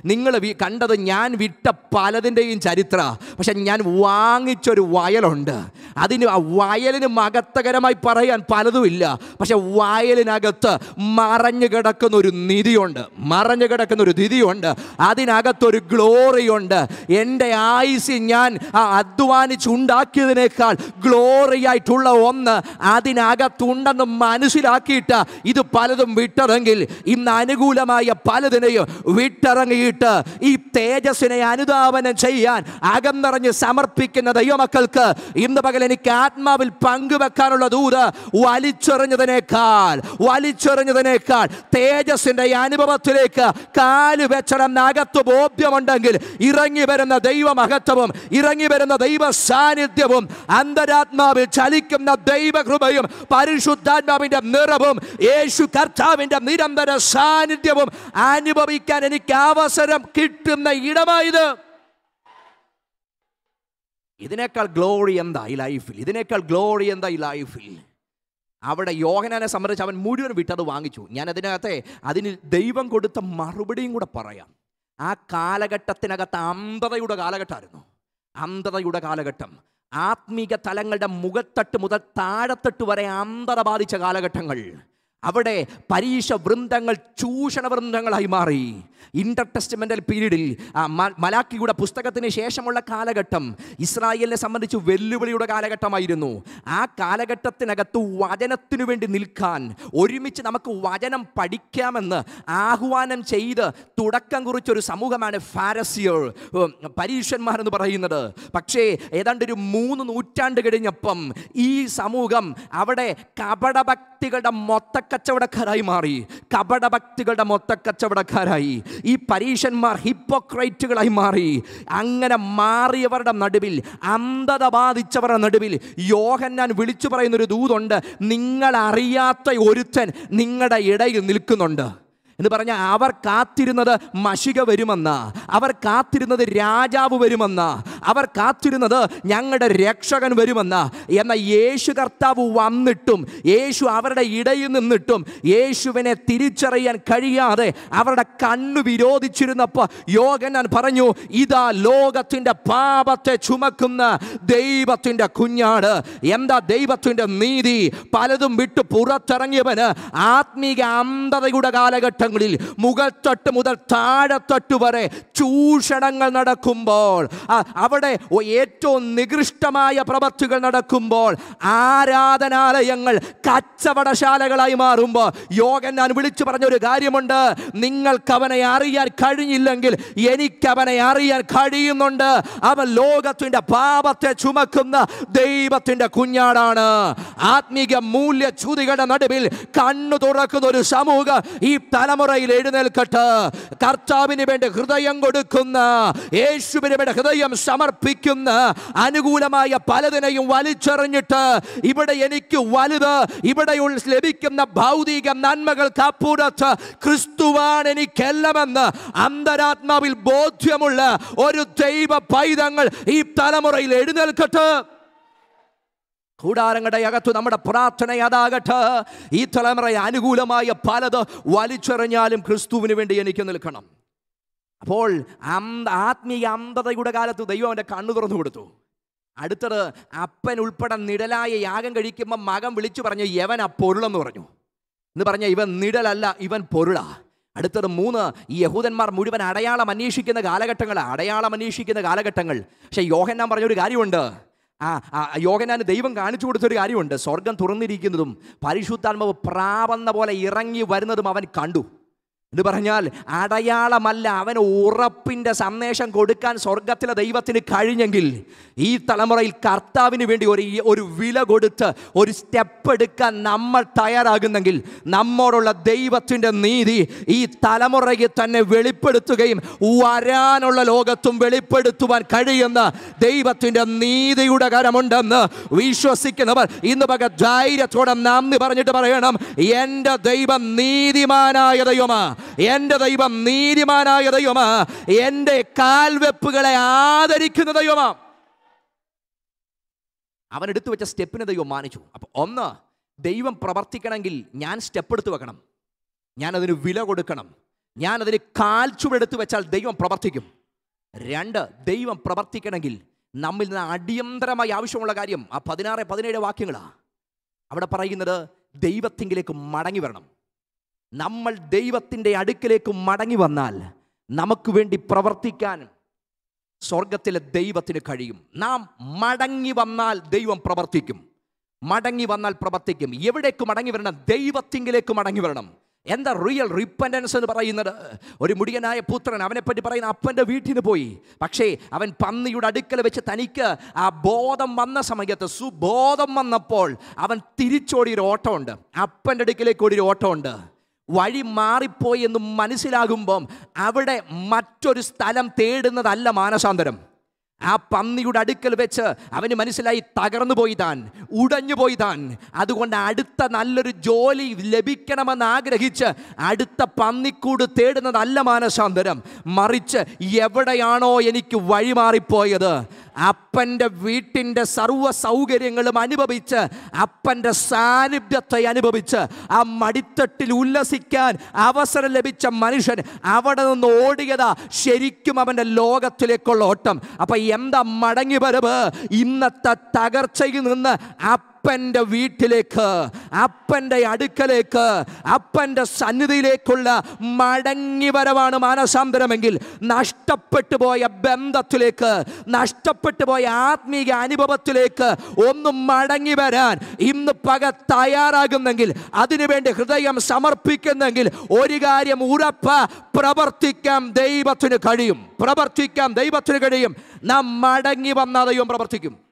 നിങ്ങൾ കണ്ടത് ഞാൻ വിറ്റ പലതിന്റെയും ചരിത്ര. പക്ഷെ ഞാൻ വാങ്ങിച്ചൊരു വയലുണ്ട്. അതിന് ആ വയലിന് മകത്തകരമായി പറയാൻ പലതുമില്ല പക്ഷെ വയലിനകത്ത് മറഞ്ഞു കിടക്കുന്ന ഒരു നിധിയുണ്ട്. മറഞ്ഞു കിടക്കുന്ന ഒരു നിധിയുണ്ട്. അതിനകത്തൊരു ഗ്ലോറിയുണ്ട്. എന്റെ ആയുസ് ഞാൻ അധ്വാനിച്ചുണ്ടാക്കിയതിനേക്കാൾ ഗ്ലോറി ആയിട്ടുള്ള ഒന്ന് അതിനകത്തുണ്ടെന്ന് മനസ്സിലാക്കിയിട്ട് ഇത് പലതും വിട്ടിറങ്ങിൽ ഇന്ന് അനുകൂലമായ പലതിനെയും വിട്ടിറങ്ങിയിട്ട് ഈ തേജസ്സിനെ അനുധാവനം ചെയ്യാൻ അകന്നിറഞ്ഞ് സമർപ്പിക്കുന്ന ദൈവമക്കൾക്ക് ഇന്ന് പകൽ എനിക്ക് ആത്മാവിൽ പങ്കുവെക്കാനുള്ള ദൂത് വലിച്ചെറിഞ്ഞതിനേക്കാൾ വലിച്ചെറിഞ്ഞതിനേക്കാൾ തേജസ്സിന്റെ ഈ അനുഭവത്തിലേക്ക് കാൽ അകത്ത് ബോധ്യമുണ്ടെങ്കിൽ ഇറങ്ങി വരുന്ന ദൈവമഹത്വവും ഇറങ്ങി വരുന്ന ദൈവ സാന്നിധ്യവും അന്തരാത്മാവിൽ ചലിക്കുന്ന ദൈവകൃപയും പരിശുദ്ധാത്മാവിന്റെ നിറവും യേശു കർത്താവിന്റെ നിരന്തര സാന്നിധ്യവും അനുഭവിക്കാൻ എനിക്ക് അവസരം കിട്ടുന്ന ഇടമായത്. ഇതിനേക്കാൾ ഗ്ലോറി എന്താ ഈ ലൈഫിൽ? ഇതിനേക്കാൾ ഗ്ലോറി എന്താ ഈ ലൈഫിൽ? അവിടെ യോഹനാനെ സംബന്ധിച്ച് അവൻ മുഴുവൻ വിട്ടത് വാങ്ങിച്ചു. ഞാൻ അതിനകത്തെ അതിന് ദൈവം കൊടുത്ത മറുപടിയും കൂടെ പറയാം. ആ കാലഘട്ടത്തിനകത്ത് അമ്പതയുടെ കാലഘട്ടമായിരുന്നു. അന്ധതയുടെ കാലഘട്ടം. ആത്മീക തലങ്ങളുടെ മുഖത്തട്ട് മുതൽ താഴത്തട്ട് വരെ അന്ധത ബാധിച്ച കാലഘട്ടങ്ങൾ. അവിടെ പരീക്ഷ വൃന്ദങ്ങൾ ചൂഷണ വൃന്ദങ്ങളായി മാറി. ഇന്റർ ടെസ്റ്റ്മെന്റൽ പീരീഡിൽ മലാക്കിയുടെ പുസ്തകത്തിന് ശേഷമുള്ള കാലഘട്ടം ഇസ്രായേലിനെ സംബന്ധിച്ച് വെല്ലുവിളിയുടെ കാലഘട്ടമായിരുന്നു. ആ കാലഘട്ടത്തിനകത്ത് വചനത്തിനു വേണ്ടി നിൽക്കാൻ ഒരുമിച്ച് നമുക്ക് വചനം പഠിക്കാമെന്ന് ആഹ്വാനം ചെയ്ത് തുടക്കം കുറിച്ചൊരു സമൂഹമാണ് ഫാരസിയർ പരീക്ഷന്മാരെന്ന് പറയുന്നത്. പക്ഷേ ഏതാണ്ട് ഒരു മൂന്ന് നൂറ്റാണ്ട് കഴിഞ്ഞപ്പം ഈ സമൂഹം അവിടെ കപടഭക്തികളുടെ മൊത്തക്കച്ചവടക്കാരായി മാറി. കപടഭക്തികളുടെ മൊത്തക്കച്ചവടക്കാരായി. ഈ പരീഷന്മാർ ഹിപ്പോക്രൈറ്റുകളായി മാറി. അങ്ങനെ മാറിയവരുടെ നടുവിൽ അന്ധത ബാധിച്ചവരുടെ നടുവിൽ യോഹന്നാൻ വിളിച്ചു പറയുന്നൊരു ദൂതുണ്ട്. നിങ്ങളറിയാത്ത ഒരുത്തൻ നിങ്ങളുടെ ഇടയിൽ നിൽക്കുന്നുണ്ട്. എന്ന് പറഞ്ഞാൽ അവർ കാത്തിരുന്നത് മഷിക വരുമെന്ന് അവർ കാത്തിരുന്നത് രാജാവ് വരുമെന്ന് അവർ കാത്തിരുന്നത് ഞങ്ങളുടെ രക്ഷകൻ വരുമെന്ന്. എന്ന യേശു കർത്താവ് വന്നിട്ടും യേശു അവരുടെ ഇടയിൽ നിന്നിട്ടും യേശുവിനെ തിരിച്ചറിയാൻ കഴിയാതെ അവരുടെ കണ്ണു വിരോധിച്ചിരുന്നപ്പോൾ യോഗനാൻ പറഞ്ഞു ഇതാ ലോകത്തിന്റെ പാപത്തെ ചുമക്കുന്ന ദൈവത്തിന്റെ കുഞ്ഞാട്. എന്താ ദൈവത്തിന്റെ നീതി? പലതും വിട്ട് പുറത്തിറങ്ങിയവന് ആത്മീക അന്ധതയുടെ കാലഘട്ടങ്ങളിൽ മുഖത്തൊട്ട് മുതൽ താഴെത്തട്ട് വരെ ചൂഷണങ്ങൾ നടക്കുമ്പോൾ അവിടെ ഏറ്റവും നികൃഷ്ടമായ പ്രവൃത്തികൾ നടക്കുമ്പോൾ ആരാധനാലയങ്ങൾ കച്ചവടശാലകളായി മാറുമ്പോൾ യോഗൻ ഞാൻ വിളിച്ചു പറഞ്ഞൊരു കാര്യമുണ്ട്. നിങ്ങൾക്ക് അവനെ അറിയാൻ കഴിഞ്ഞില്ലെങ്കിൽ എനിക്കവനെ അറിയാൻ കഴിയുന്നുണ്ട്. അവൻ ലോകത്തിന്റെ പാപത്തെ ചുമക്കുന്ന ദൈവത്തിന്റെ കുഞ്ഞാടാണ്. ആത്മീക മൂല്യച്യുതികളുടെ നടുവിൽ കണ്ണു തുറക്കുന്ന ഒരു സമൂഹം ഈ തലമുറയിൽ എഴുന്നേൽക്കട്ട്. കർത്താവിന് വേണ്ടി ഹൃദയം കൊടുക്കുന്ന യേശുവിന് വേണ്ടി ഹൃദയം സമർപ്പിക്കുന്ന അനുകൂലമായ പലതിനെയും വലിച്ചെറിഞ്ഞിട്ട് ഇവിടെ എനിക്ക് വലുത് ഇവിടെ ലഭിക്കുന്ന ഭൗതിക നന്മകൾ അപ്പുറത്ത് ക്രിസ്തുവാണ് എനിക്കെല്ലാമെന്ന് അന്തരാത്മാവിൽ ബോധ്യമുള്ള ഒരു ദൈവ പൈതങ്ങൾ ഈ തലമുറയിൽ എഴുന്നേൽക്കട്ടെ. കൂടാരങ്ങളുടെ അകത്ത് നമ്മുടെ പ്രാർത്ഥന അതാകട്ടെ. ഈ തലമുറയെ അനുകൂലമായ പലത് വലിച്ചെറിഞ്ഞാലും ക്രിസ്തുവിന് വേണ്ടി എനിക്ക് നിൽക്കണം. അപ്പോൾ ആത്മീയ അന്ധതയുടെ കാലത്ത് ദൈവം അവന്റെ കണ്ണു തുറന്നു കൊടുത്തു. അടുത്തത് അപ്പൻ ഉൾപ്പെടെ നിഴലായ യാഗം കഴിക്കുമ്പോൾ മകൻ വിളിച്ചു പറഞ്ഞു യവൻ ആ പൊരുളെന്ന് പറഞ്ഞു. എന്ന് പറഞ്ഞ ഇവൻ നിഴലല്ല ഇവൻ പൊരുളാ. അടുത്തത് മൂന്ന് ഈ യഹൂദന്മാർ മുഴുവൻ അടയാളം അന്വേഷിക്കുന്ന കാലഘട്ടങ്ങൾ അടയാളം അന്വേഷിക്കുന്ന കാലഘട്ടങ്ങൾ. പക്ഷേ യോഹന്നാൻ പറഞ്ഞൊരു കാര്യമുണ്ട്. ആ ആ, യോഗനാന് ദൈവം കാണിച്ചു കൊടുത്തൊരു കാര്യമുണ്ട്. സ്വർഗം തുറന്നിരിക്കുന്നതും പരിശുദ്ധാത്മാവ് പ്രാവെന്ന പോലെ ഇറങ്ങി വരുന്നതും അവൻ കണ്ടു. എന്ന് പറഞ്ഞാൽ അടയാളമല്ല അവന് ഉറപ്പിന്റെ സന്ദേശം കൊടുക്കാൻ സ്വർഗത്തിലെ ദൈവത്തിന് കഴിഞ്ഞെങ്കിൽ ഈ തലമുറയിൽ കർത്താവിന് വേണ്ടി ഒരു ഒരു വില കൊടുത്ത് ഒരു സ്റ്റെപ്പ് എടുക്കാൻ നമ്മൾ തയ്യാറാകുന്നെങ്കിൽ നമ്മോടുള്ള ദൈവത്തിന്റെ നീതി ഈ തലമുറയ്ക്ക് തന്നെ വെളിപ്പെടുത്തുകയും വരാനുള്ള ലോകത്തും വെളിപ്പെടുത്തുവാൻ കഴിയുന്ന ദൈവത്തിന്റെ നീതിയുടെ കരമുണ്ടെന്ന് വിശ്വസിക്കുന്നവർ ഇന്ന് പക ധൈര്യത്തോടെ നന്ദി പറഞ്ഞിട്ട് പറയണം. എന്റെ ദൈവം നീതിമാനായ ദൈവമാ. എന്റെ ദൈവം നീതിമാനായ ദൈവമാ. എന്റെ കാൽവെപ്പുകളെ ആദരിക്കുന്ന ദൈവമാ. അവൻ എടുത്തു വെച്ച സ്റ്റെപ്പിനെ ദൈവം മാനിച്ചു. അപ്പൊ ഒന്ന് ദൈവം പ്രവർത്തിക്കണമെങ്കിൽ ഞാൻ സ്റ്റെപ്പ് എടുത്തു വെക്കണം. ഞാൻ അതിന് വില കൊടുക്കണം. ഞാൻ അതിന് കാൽ ചുവടെടുത്ത് വെച്ചാൽ ദൈവം പ്രവർത്തിക്കും. രണ്ട് ദൈവം പ്രവർത്തിക്കണമെങ്കിൽ നമ്മിൽ നിന്ന് അടിയന്തരമായി ആവശ്യമുള്ള കാര്യം ആ പതിനാറ് പതിനേഴ് വാക്യങ്ങളാണ് അവിടെ പറയുന്നത് ദൈവത്തിങ്കിലേക്ക് മടങ്ങി വരണം. നമ്മൾ ദൈവത്തിന്റെ അടുക്കിലേക്ക് മടങ്ങി വന്നാൽ നമുക്ക് വേണ്ടി പ്രവർത്തിക്കാൻ സ്വർഗത്തിലെ ദൈവത്തിന് കഴിയും. നാം മടങ്ങി വന്നാൽ ദൈവം പ്രവർത്തിക്കും. മടങ്ങി വന്നാൽ പ്രവർത്തിക്കും. എവിടേക്ക് മടങ്ങി വരണം? ദൈവത്തിങ്കിലേക്ക് മടങ്ങി വരണം. എന്താ റിയൽ റിപ്പൻഡൻസ് എന്ന് പറയുന്നത്? ഒരു മുടിയനായ പുത്രൻ അവനെപ്പറ്റി പറയുന്ന അപ്പന്റെ വീട്ടിന് പോയി. പക്ഷേ അവൻ പന്നിയുടെ അടുക്കൽ വെച്ച് തനിക്ക് ആ ബോധം വന്ന സമയത്ത് സുബോധം വന്നപ്പോൾ അവൻ തിരിച്ചോടിയൊരു ഓട്ടമുണ്ട്. അപ്പന്റെ അടുക്കിലേക്ക് ഓടിയൊരു ഓട്ടമുണ്ട്. വഴി മാറിപ്പോയി എന്ന് മനസ്സിലാകുമ്പം അവിടെ മറ്റൊരു സ്ഥലം തേടുന്നതല്ല മാനസാന്തരം. ആ പന്നിയുടെ അടുക്കൽ വെച്ച് അവന് മനസ്സിലായി തകർന്നു പോയി താൻ ഉടഞ്ഞു പോയി താൻ. അതുകൊണ്ട് അടുത്ത നല്ലൊരു ജോലി ലഭിക്കണമെന്ന് ആഗ്രഹിച്ച് അടുത്ത പന്നിക്കൂട് തേടുന്നതല്ല മാനസാന്തരം. മറിച്ച് എവിടെയാണോ എനിക്ക് വഴി വഴിമാറിപ്പോയത് അപ്പന്റെ വീട്ടിന്റെ സർവ സൗകര്യങ്ങളും അനുഭവിച്ച് അപ്പന്റെ സാന്നിധ്യത്തെ അനുഭവിച്ച് ആ മടിത്തട്ടിൽ ഉല്ലസിക്കാൻ അവസരം ലഭിച്ച മനുഷ്യൻ അവിടെ നിന്ന് ഓടിയതാ ശരിക്കും അവന്റെ ലോകത്തിലേക്കുള്ള ഓട്ടം. അപ്പം എന്താ മടങ്ങി വരവ്? ഇന്നത്തെ തകർച്ചയിൽ നിന്ന് അപ്പന്റെ വീട്ടിലേക്ക് അപ്പന്റെ അടുക്കലേക്ക് അപ്പന്റെ സന്നിധിയിലേക്കുള്ള മടങ്ങി വരവാണ് മാനസാന്തരമെങ്കിൽ നഷ്ടപ്പെട്ടു പോയ ബന്ധത്തിലേക്ക് നഷ്ടപ്പെട്ടു പോയ ആത്മീയ അനുഭവത്തിലേക്ക് ഒന്ന് മടങ്ങി വരാൻ ഇന്ന് പക തയ്യാറാകുന്നെങ്കിൽ അതിനുവേണ്ടി ഹൃദയം സമർപ്പിക്കുന്നെങ്കിൽ ഒരു കാര്യം ഉറപ്പ പ്രവർത്തിക്കാം ദൈവത്തിന് കഴിയും. പ്രവർത്തിക്കാം ദൈവത്തിന് കഴിയും. നാം മടങ്ങി വന്ന ദൈവം പ്രവർത്തിക്കും.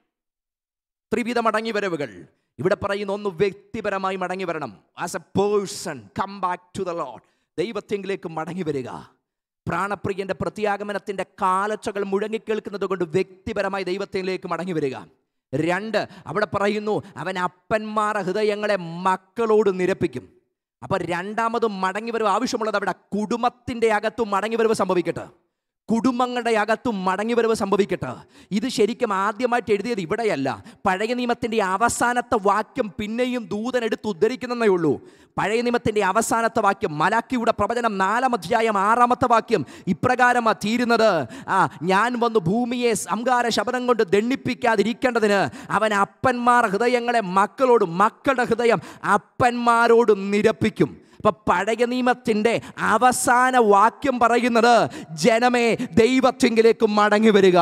ത്രിവിധ മടങ്ങി വരവുകൾ. ഇവിടെ പറയുന്ന ഒന്ന് വ്യക്തിപരമായി മടങ്ങി വരണം. As a person come back to the lord ദൈവത്തെങ്കിലേക്ക് മടങ്ങി വരിക. പ്രാണപ്രിയന്റെ പ്രത്യാഗമനത്തിന്റെ കാലച്ചകൾ മുഴങ്ങിക്കേൾക്കുന്നത് കൊണ്ട് വ്യക്തിപരമായി ദൈവത്തിലേക്ക് മടങ്ങി വരിക. രണ്ട് അവിടെ പറയുന്നു അവൻ അപ്പന്മാർ ഹൃദയങ്ങളെ മക്കളോട് നിരപ്പിക്കും. അപ്പൊ രണ്ടാമതും മടങ്ങി വരവ് ആവശ്യമുള്ളത് അവിടെ കുടുംബത്തിന്റെ അകത്തും മടങ്ങി വരവ് സംഭവിക്കട്ടെ. കുടുംബങ്ങളുടെ അകത്തും മടങ്ങിവരവ് സംഭവിക്കട്ടെ. ഇത് ശരിക്കും ആദ്യമായിട്ട് എഴുതിയത് ഇവിടെയല്ല. പഴയ നിയമത്തിന്റെ അവസാനത്തെ വാക്യം പിന്നെയും ദൂതൻ എടുത്ത് ഉദ്ധരിക്കുന്നതേ ഉള്ളൂ. പഴയ നിയമത്തിന്റെ അവസാനത്തെ വാക്യം മലാക്കിയുടെ പ്രവചനം നാലാം അധ്യായം ആറാമത്തെ വാക്യം ഇപ്രകാരമാണ് തീരുന്നത്. ആ ഞാൻ വന്ന് ഭൂമിയെ സംകാര ശബദം കൊണ്ട് ദണ്ണിപ്പിക്കാതിരിക്കേണ്ടതിന് അവൻ അപ്പന്മാർ ഹൃദയങ്ങളെ മക്കളോടും മക്കളുടെ ഹൃദയം അപ്പന്മാരോടും നിരപ്പിക്കും. അപ്പൊ പഴയ നിയമത്തിന്റെ അവസാന വാക്യം പറയുന്നത് ജനമേ ദൈവത്വങ്കിലേക്ക് മടങ്ങി വരിക.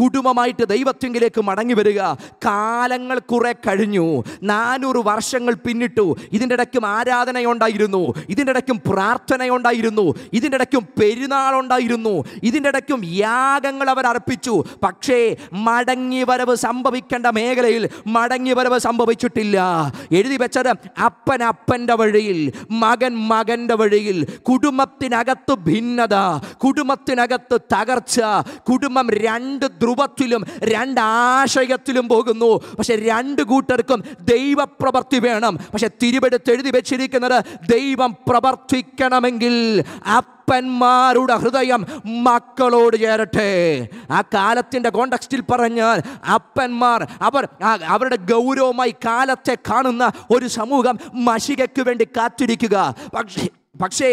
കുടുംബമായിട്ട് ദൈവത്വങ്കിലേക്ക് മടങ്ങി വരിക. കാലങ്ങൾ കുറെ കഴിഞ്ഞു. നാനൂറ് വർഷങ്ങൾ പിന്നിട്ടു. ഇതിന്റെ ഇടയ്ക്കും ആരാധനയുണ്ടായിരുന്നു. ഇതിന്റെ ഇടയ്ക്കും പ്രാർത്ഥനയുണ്ടായിരുന്നു. ഇതിന്റെ ഇടയ്ക്കും പെരുന്നാളുണ്ടായിരുന്നു. ഇതിന്റെ ഇടയ്ക്കും യാഗങ്ങൾ അവർ അർപ്പിച്ചു. പക്ഷേ മടങ്ങി വരവ് സംഭവിക്കേണ്ട മേഖലയിൽ മടങ്ങി വരവ് സംഭവിച്ചിട്ടില്ല. എഴുതി വെച്ചത് അപ്പൻ അപ്പന്റെ വഴിയിൽ. മകൻ മകന്റെ വഴിയിൽ. കുടുംബത്തിനകത്ത് ഭിന്നത കുടുംബത്തിനകത്ത് തകർച്ച കുടുംബം രണ്ട് ധ്രുവത്തിലും രണ്ട് ആശയത്തിലും പോകുന്നു. പക്ഷെ രണ്ട് കൂട്ടർക്കും ദൈവപ്രവർത്തി വേണം. പക്ഷെ തിരുവെടുത്ത് എഴുതി വെച്ചിരിക്കുന്നത് ദൈവം പ്രവർത്തിക്കണമെങ്കിൽ അപ്പന്മാരുടെ ഹൃദയം മക്കളോട് ചേരട്ടെ. ആ കാലത്തിന്റെ കോണ്ടക്സ്റ്റിൽ പറഞ്ഞാൽ അപ്പന്മാർ അവർ അവരുടെ ഗൗരവമായി കാലത്തെ കാണുന്ന ഒരു സമൂഹം മഷികയ്ക്ക് വേണ്ടി കാത്തിരിക്കുക. പക്ഷേ പക്ഷേ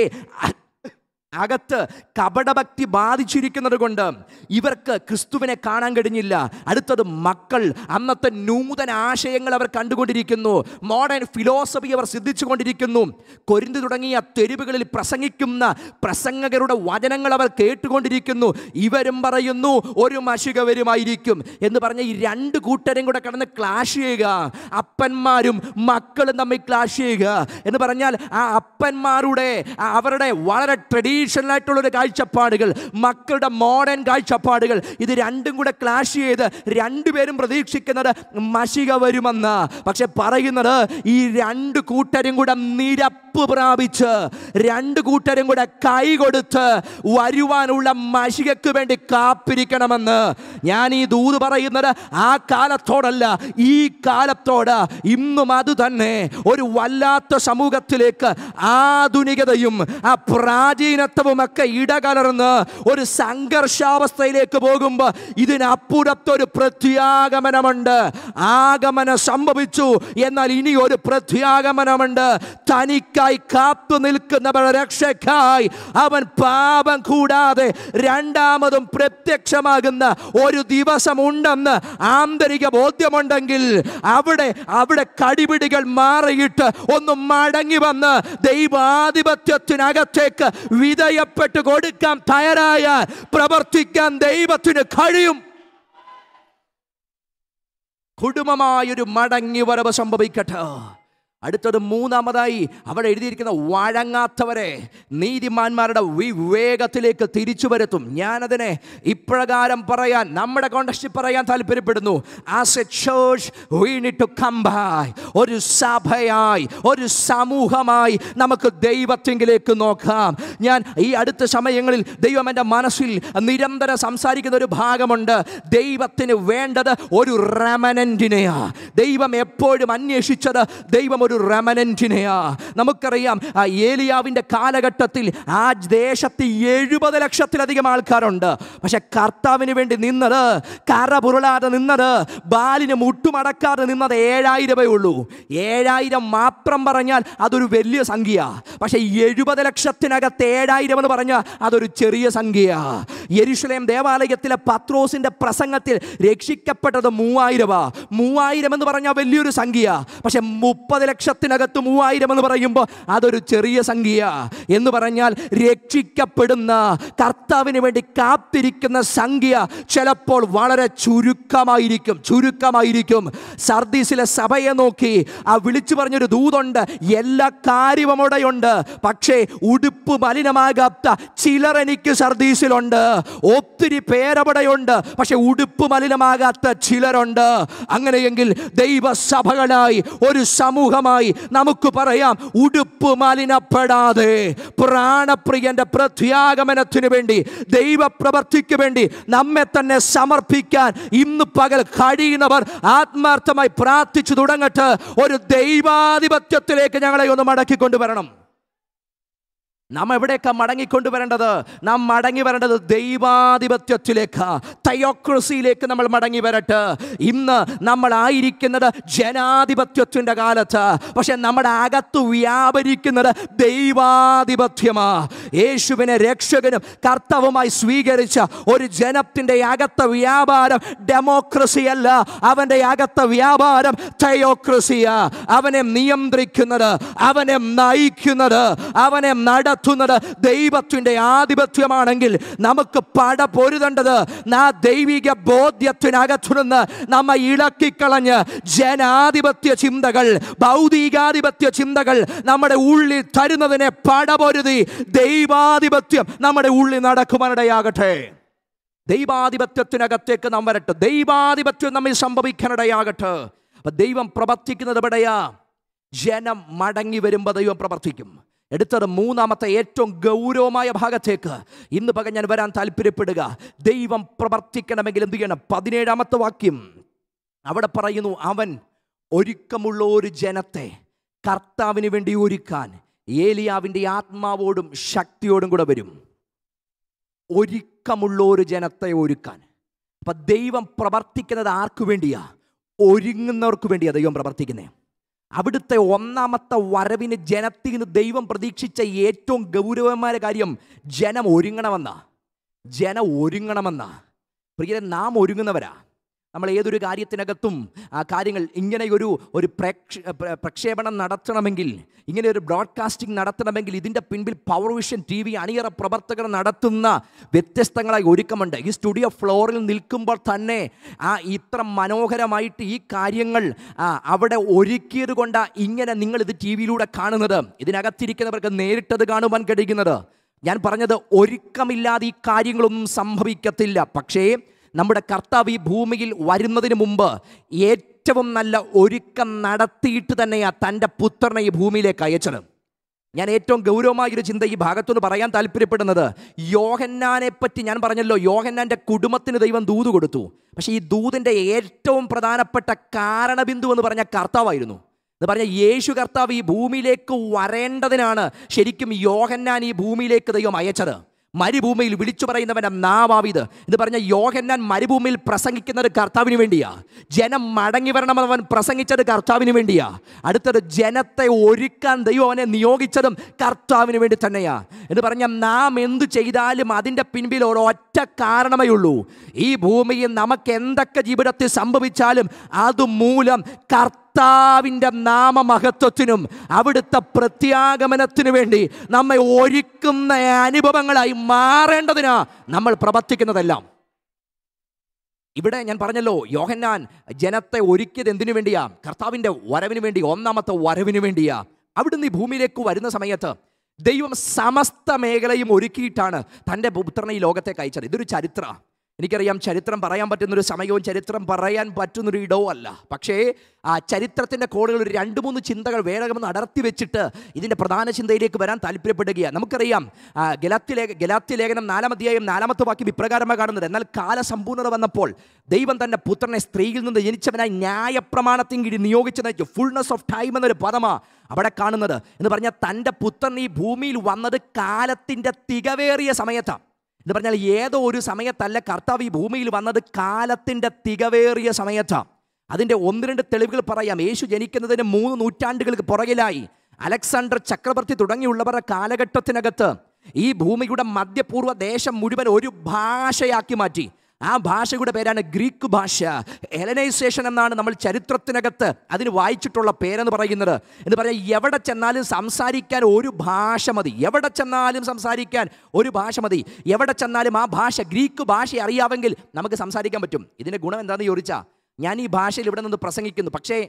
അകത്ത് കപടഭക്തി ബാധിച്ചിരിക്കുന്നത് കൊണ്ട് ഇവർക്ക് ക്രിസ്തുവിനെ കാണാൻ കഴിഞ്ഞില്ല. അടുത്തത് മക്കൾ. അന്നത്തെ നൂതന ആശയങ്ങൾ അവർ കണ്ടുകൊണ്ടിരിക്കുന്നു. മോഡേൺ ഫിലോസഫി അവർ സിദ്ധിച്ചുകൊണ്ടിരിക്കുന്നു. കൊരിന്ത് തുടങ്ങിയ തെരുവുകളിൽ പ്രസംഗിക്കുന്ന പ്രസംഗകരുടെ വചനങ്ങൾ അവർ കേട്ടുകൊണ്ടിരിക്കുന്നു. ഇവരും പറയുന്നു ഒരു മഷികവരുമായിരിക്കും. എന്ന് പറഞ്ഞ ഈ രണ്ട് കൂട്ടരും കൂടെ കടന്ന് ക്ലാഷ് ചെയ്യുക. അപ്പന്മാരും മക്കളും തമ്മിൽ ക്ലാഷ് ചെയ്യുക. എന്ന് പറഞ്ഞാൽ ആ അപ്പന്മാരുടെ അവരുടെ വളരെ ട്രഡീഷണൽ ആയിട്ടുള്ളൊരു കാഴ്ചപ്പാടുകൾ മക്കളുടെ മോഡേൺ കാഴ്ചപ്പാടുകൾ ഇത് രണ്ടും കൂടെ ക്ലാഷ് ചെയ്ത് രണ്ടുപേരും പ്രതീക്ഷിക്കുന്നത് മഷിക വരുമെന്ന്. പക്ഷെ പറയുന്നത് ഈ രണ്ട് കൂട്ടരും കൂടെ നിരപ്പ് പ്രാപിച്ച് രണ്ട് കൂട്ടരും കൂടെ കൈ കൊടുത്ത് വരുവാനുള്ള മഷികക്ക് വേണ്ടി കാപ്പിരിക്കണമെന്ന് ഞാൻ ഈ ദൂത് പറയുന്നത് ആ കാലത്തോടല്ല ഈ കാലത്തോട്. ഇന്നും അത് തന്നെ. ഒരു വല്ലാത്ത സമൂഹത്തിലേക്ക് ആധുനികതയും ആ പ്രാചീനത്വവും ഒക്കെ ഇടകലർന്ന് ഒരു സംഘർഷാവസ്ഥയിലേക്ക് പോകുമ്പോൾ ഇതിനപ്പുറത്തൊരു പ്രത്യാഗമനമുണ്ട്. ആഗമനം സംഭവിച്ചു. എന്നാൽ ഇനി ഒരു പ്രത്യാഗമനമുണ്ട്. തനിക്കായി കാത്തു നിൽക്കുന്നവരുടെ രക്ഷയ്ക്കായി അവൻ പാപം കൂടാതെ രണ്ടാമതും പ്രത്യക്ഷമാകുന്ന ഒരു ദിവസമുണ്ടെന്ന് ആന്തരിക ബോധ്യമുണ്ടെങ്കിൽ അവിടെ അവിടെ കടിപിടികൾ മാറിയിട്ട് ഒന്ന് മടങ്ങി വന്ന് ദൈവാധിപത്യത്തിനകത്തേക്ക് വിധേയപ്പെട്ട് കൊടുക്കാൻ തയ്യാറായ പ്രവർത്തിക്കാൻ ദൈവത്തിന് കഴിയും. കുടുംബമായൊരു മടങ്ങി വരവ് സംഭവിക്കട്ടെ. അടുത്തത് മൂന്നാമതായി അവിടെ എഴുതിയിരിക്കുന്ന വഴങ്ങാത്തവരെ നീതിമാന്മാരുടെ വിവേകത്തിലേക്ക് തിരിച്ചു വരുത്തും. ഞാനതിനെ ഇപ്രകാരം പറയാൻ നമ്മുടെ കോണ്ടക്സ്റ്റിൽ പറയാൻ താല്പര്യപ്പെടുന്നു. As a church we to by. ഒരു സഭയായി ഒരു സമൂഹമായി നമുക്ക് ദൈവത്തെങ്കിലേക്ക് നോക്കാം. ഞാൻ ഈ അടുത്ത സമയങ്ങളിൽ ദൈവം എന്റെ മനസ്സിൽ നിരന്തരം സംസാരിക്കുന്ന ഒരു ഭാഗമുണ്ട്. ദൈവത്തിന് വേണ്ടത് ഒരു റമനന്റിനെയാണ് ദൈവം എപ്പോഴും അന്വേഷിച്ചത് ദൈവം ഒരു റെമനന്റിനെയാ നമുക്കറിയാം ആ ഏലിയാവിന്റെ കാലഘട്ടത്തിൽ ആ ദേശത്ത് എഴുപത് ലക്ഷത്തിലധികം ആൾക്കാരുണ്ട്. പക്ഷെ കർത്താവിന് വേണ്ടി നിന്നത് കറ പുരളാതെ നിന്നത് ബാലിന് മുട്ടുമടക്കാതെ നിന്നത് ഏഴായിരമേ ഉള്ളൂ. ഏഴായിരം മാത്രം പറഞ്ഞാൽ അതൊരു വലിയ സംഖ്യ പക്ഷെ എഴുപത് ലക്ഷത്തിനകത്ത് ഏഴായിരം എന്ന് പറഞ്ഞാൽ അതൊരു ചെറിയ സംഖ്യ യരിശുലയം ദേവാലയത്തിലെ പത്രോസിന്റെ പ്രസംഗത്തിൽ രക്ഷിക്കപ്പെട്ടത് മൂവായിരമാ. മൂവായിരം എന്ന് പറഞ്ഞാൽ വലിയൊരു സംഖ്യ പക്ഷെ മുപ്പത് ലക്ഷത്തിനകത്ത് മൂവായിരം എന്ന് പറയുമ്പോൾ അതൊരു ചെറിയ സംഖ്യ എന്ന് പറഞ്ഞാൽ രക്ഷിക്കപ്പെടുന്ന കർത്താവിന് വേണ്ടി കാത്തിരിക്കുന്ന സംഖ്യ ചിലപ്പോൾ വളരെ ചുരുക്കമായിരിക്കും ചുരുക്കമായിരിക്കും. സർദീസിലെ സഭയെ നോക്കി ആ വിളിച്ചു പറഞ്ഞൊരു ദൂതുണ്ട് എല്ലാ കാര്യവും പക്ഷേ ഉടുപ്പ് മലിനമാകാത്ത ചിലർ എനിക്ക് സർദീസിലുണ്ട്. ഒത്തിരി പേരവിടെയുണ്ട് പക്ഷെ ഉടുപ്പ് മലിനമാകാത്ത ചിലരുണ്ട്. അങ്ങനെയെങ്കിൽ ദൈവസഭകളായി ഒരു സമൂഹമായി നമുക്ക് പറയാം. ഉടുപ്പ് മലിനപ്പെടാതെ പ്രാണപ്രിയന്റെ പ്രത്യാഗമനത്തിനു വേണ്ടി ദൈവപ്രവർത്തിക്ക് വേണ്ടി നമ്മെ തന്നെ സമർപ്പിക്കാൻ ഇന്ന് പകൽ കഴിയുന്നവർ ആത്മാർത്ഥമായി പ്രാർത്ഥിച്ചു തുടങ്ങട്ട്. ഒരു ദൈവാധിപത്യത്തിലേക്ക് ഞങ്ങളെ ഒന്ന് മടക്കിക്കൊണ്ടുവരണം. നാം എവിടേക്കാ മടങ്ങിക്കൊണ്ടുവരേണ്ടത്? നാം മടങ്ങി വരേണ്ടത് ദൈവാധിപത്യത്തിലേക്ക്. തയോക്രസിയിലേക്ക് നമ്മൾ മടങ്ങി വരട്ടെ ഇന്ന് നമ്മൾ ആയിരിക്കുന്നത് ജനാധിപത്യത്തിന്റെ കാലത്ത്. പക്ഷെ നമ്മുടെ അകത്ത് വ്യാപരിക്കുന്നത് ദൈവാധിപത്യമാ. യേശുവിനെ രക്ഷകനും കർത്തവുമായി സ്വീകരിച്ച ഒരു ജനത്തിന്റെ അകത്ത വ്യാപാരം ഡെമോക്രസി അല്ല അവന്റെ അകത്ത വ്യാപാരം തയോക്രസിയാ. അവനെ നിയന്ത്രിക്കുന്നത് അവനെ നയിക്കുന്നത് അവനെ നടത്തുന്നത് ദൈവത്തിന്റെ ആധിപത്യമാണെങ്കിൽ നമുക്ക് പട പൊരുതേണ്ടത് ആ ദൈവിക ബോധ്യത്തിനകത്തുനിന്ന് നമ്മെ ഇളക്കിക്കളഞ്ഞ് ജനാധിപത്യ ചിന്തകൾ ഭൗതികാധിപത്യ ചിന്തകൾ നമ്മുടെ ഉള്ളിൽ തരുന്നതിനെ പടപൊരുതി ദൈവാധിപത്യം നമ്മുടെ ഉള്ളിൽ നടക്കുവാനിടയാകട്ടെ. ദൈവാധിപത്യത്തിനകത്തേക്ക് നാം വരട്ടെ. ദൈവാധിപത്യം നമ്മിൽ സംഭവിക്കാനിടയാകട്ടെ. അപ്പൊ ദൈവം പ്രവർത്തിക്കുന്നത് എവിടെയാ ജനം മടങ്ങി വരുമ്പോൾ ദൈവം പ്രവർത്തിക്കും. എടുത്തത് മൂന്നാമത്തെ ഏറ്റവും ഗൗരവമായ ഭാഗത്തേക്ക്. ഇന്ന് പകൽ ഞാൻ വരാൻ താല്പര്യപ്പെടുക. ദൈവം പ്രവർത്തിക്കണമെങ്കിൽ എന്ത് ചെയ്യണം? പതിനേഴാമത്തെ വാക്യം. അവിടെ പറയുന്നു അവൻ ഒരുക്കമുള്ള ഒരു ജനത്തെ കർത്താവിന് വേണ്ടി ഒരുക്കാൻ ഏലിയാവിന്റെ ആത്മാവോടും ശക്തിയോടും കൂടെ വരും. ഒരുക്കമുള്ള ഒരു ജനത്തെ ഒരുക്കാൻ. അപ്പം ദൈവം പ്രവർത്തിക്കുന്നത് ആർക്കു വേണ്ടിയാ? ഒരുങ്ങുന്നവർക്ക് വേണ്ടിയാ ദൈവം പ്രവർത്തിക്കുന്നത് അവിടുത്തെ ഒന്നാമത്തെ വരവിന് ജനത്തിൽ നിന്ന് ദൈവം പ്രതീക്ഷിച്ച ഏറ്റവും ഗൗരവമായ കാര്യം ജനം ഒരുങ്ങണമെന്നാ. ജനം ഒരുങ്ങണമെന്നാ. പ്രിയരെ നാം ഒരുങ്ങുന്നവരാ. നമ്മൾ ഏതൊരു കാര്യത്തിനകത്തും ആ കാര്യങ്ങൾ ഇങ്ങനെയൊരു ഒരു പ്രക്ഷേ പ്രക്ഷേപണം നടത്തണമെങ്കിൽ ഇങ്ങനെ ഒരു ബ്രോഡ്കാസ്റ്റിംഗ് നടത്തണമെങ്കിൽ ഇതിന്റെ പിൻപിൽ പവർ വിഷൻ ടി വി അണിയറ പ്രവർത്തകർ നടത്തുന്ന വ്യത്യസ്തങ്ങളായി ഒരുക്കമുണ്ട്. ഈ സ്റ്റുഡിയോ ഫ്ലോറിൽ നിൽക്കുമ്പോൾ തന്നെ ആ ഇത്ര മനോഹരമായിട്ട് ഈ കാര്യങ്ങൾ അവിടെ ഒരുക്കിയത് കൊണ്ട് ഇങ്ങനെ നിങ്ങൾ ഇത് ടി വിയിലൂടെ കാണുന്നത്. ഇതിനകത്തിരിക്കുന്നവർക്ക് നേരിട്ടത് കാണുവാൻ കഴിയുന്നത്. ഞാൻ പറഞ്ഞത് ഒരുക്കമില്ലാതെ ഈ കാര്യങ്ങളൊന്നും സംഭവിക്കത്തില്ല. പക്ഷേ നമ്മുടെ കർത്താവ് ഈ ഭൂമിയിൽ വരുന്നതിന് മുമ്പ് ഏറ്റവും നല്ല ഒരുക്കം നടത്തിയിട്ട് തന്നെയാണ് തന്റെ പുത്രനെ ഈ ഭൂമിയിലേക്ക് അയച്ചത്. ഞാൻ ഏറ്റവും ഗൗരവമായൊരു ചിന്ത ഈ ഭാഗത്തുനിന്ന് പറയാൻ താല്പര്യപ്പെടുന്നത് യോഹന്നാനെ പറ്റി ഞാൻ പറഞ്ഞല്ലോ യോഹന്നാന്റെ കുടുംബത്തിന് ദൈവം ദൂത് കൊടുത്തു. പക്ഷേ ഈ ദൂതിന്റെ ഏറ്റവും പ്രധാനപ്പെട്ട കാരണബിന്ദു എന്ന് പറഞ്ഞ കർത്താവായിരുന്നു. എന്ന് പറഞ്ഞ യേശു കർത്താവ് ഈ ഭൂമിയിലേക്ക് വരേണ്ടതിനാണ് ശരിക്കും യോഹന്നാൻ ഈ ഭൂമിയിലേക്ക് ദൈവം അയച്ചത്. മരുഭൂമിയിൽ വിളിച്ചു പറയുന്നവന്റെ നാവാവിത്. എന്ന് പറഞ്ഞ യോഹന്നാൻ മരുഭൂമിയിൽ പ്രസംഗിക്കുന്നത് കർത്താവിന് വേണ്ടിയാ. ജനം മടങ്ങി വരണമെന്ന് അവൻ പ്രസംഗിച്ചത് കർത്താവിന് വേണ്ടിയാ. അടുത്തത് ജനത്തെ ഒരുക്കാൻ ദൈവം അവനെ നിയോഗിച്ചതും കർത്താവിന് വേണ്ടി തന്നെയാ. എന്ന് പറഞ്ഞ നാം എന്തു ചെയ്താലും അതിന്റെ പിൻപിൽ ഒരൊറ്റ കാരണമേ ഉള്ളൂ. ഈ ഭൂമിയിൽ നമുക്ക് എന്തൊക്കെ ജീവിതത്തിൽ സംഭവിച്ചാലും അതുമൂലം കർത്താവ് കർത്താവിന്റെ നാമമഹത്വത്തിനും അവിടുത്തെ പ്രത്യാഗമനത്തിനു വേണ്ടി നമ്മെ ഒരുക്കുന്ന അനുഭവങ്ങളായി മാറേണ്ടതിനാ നമ്മൾ പ്രവർത്തിക്കുന്നതെല്ലാം. ഇവിടെ ഞാൻ പറഞ്ഞല്ലോ യോഹന്നാൻ ജനത്തെ ഒരുക്കിയത് എന്തിനു വേണ്ടിയാ? കർത്താവിന്റെ വരവിന് വേണ്ടി ഒന്നാമത്തെ വരവിന് വേണ്ടിയാ. അവിടുന്ന് ഈ ഭൂമിയിലേക്ക് വരുന്ന സമയത്ത് ദൈവം സമസ്ത മേഖലയും ഒരുക്കിയിട്ടാണ് തന്റെ പുത്രനെ ഈ ലോകത്തേക്ക് അയച്ചത്. ഇതൊരു ചരിത്ര. എനിക്കറിയാം ചരിത്രം പറയാൻ പറ്റുന്നൊരു സമയവും ചരിത്രം പറയാൻ പറ്റുന്നൊരു ഇടവും അല്ല. പക്ഷേ ആ ചരിത്രത്തിന്റെ കോളുകൾ ഒരു രണ്ട് മൂന്ന് ചിന്തകൾ വേഗമെന്ന് അടർത്തി വെച്ചിട്ട് ഇതിന്റെ പ്രധാന ചിന്തയിലേക്ക് വരാൻ താല്പര്യപ്പെടുകയാണ്. നമുക്കറിയാം ആ, ഗലാത്യ ലേഖ ലേഖനം നാലാം അധ്യായം നാലാമത്തെ വാക്യം ഇപ്രകാരമാണ് കാണുന്നത്. എന്നാൽ കാലസമ്പൂർണത വന്നപ്പോൾ ദൈവം തന്റെ പുത്രനെ സ്ത്രീയിൽ നിന്ന് ജനിച്ചവനായി ന്യായപ്രമാണത്തിന് കീഴിൽ നിയോഗിച്ചത് ഫുൾനെസ് ഓഫ് ടൈം എന്നൊരു പദമാണ് അവിടെ കാണുന്നത്. എന്ന് പറഞ്ഞാൽ തന്റെ പുത്രൻ ഈ ഭൂമിയിൽ വന്നത് കാലത്തിന്റെ തികവേറിയ സമയത്താണ്. എന്ന് പറഞ്ഞാൽ ഏതോ ഒരു സമയത്തല്ല കർത്താവ് ഈ ഭൂമിയിൽ വന്നത് കാലത്തിന്റെ തികവേറിയ സമയത്താണ് അതിന്റെ ഒന്ന് രണ്ട് തെളിവുകൾ പറയാം. യേശു ജനിക്കുന്നതിന് മൂന്ന് നൂറ്റാണ്ടുകൾക്ക് പുറകിലായി അലക്സാണ്ടർ ചക്രവർത്തി തുടങ്ങിയുള്ളവരുടെ കാലഘട്ടത്തിനകത്ത് ഈ ഭൂമിയുടെ മധ്യപൂർവ ദേശം മുഴുവൻ ഒരു ഭാഷയാക്കി മാറ്റി. ആ ഭാഷയുടെ പേരാണ് ഗ്രീക്ക് ഭാഷ. എലനൈസേഷൻ എന്നാണ് നമ്മൾ ചരിത്രത്തിനകത്ത് അതിന് വായിച്ചിട്ടുള്ള പേരെന്ന് പറയുന്നത്. എന്ന് പറഞ്ഞാൽ എവിടെ ചെന്നാലും സംസാരിക്കാൻ ഒരു ഭാഷ മതി. എവിടെ ചെന്നാലും സംസാരിക്കാൻ ഒരു ഭാഷ മതി. എവിടെ ചെന്നാലും ആ ഭാഷ ഗ്രീക്ക് ഭാഷ അറിയാമെങ്കിൽ നമുക്ക് സംസാരിക്കാൻ പറ്റും. ഇതിന്റെ ഗുണം എന്താണെന്ന് ചോദിച്ചാൽ ഞാൻ ഈ ഭാഷയിൽ ഇവിടെ നിന്ന് പ്രസംഗിക്കുന്നു. പക്ഷേ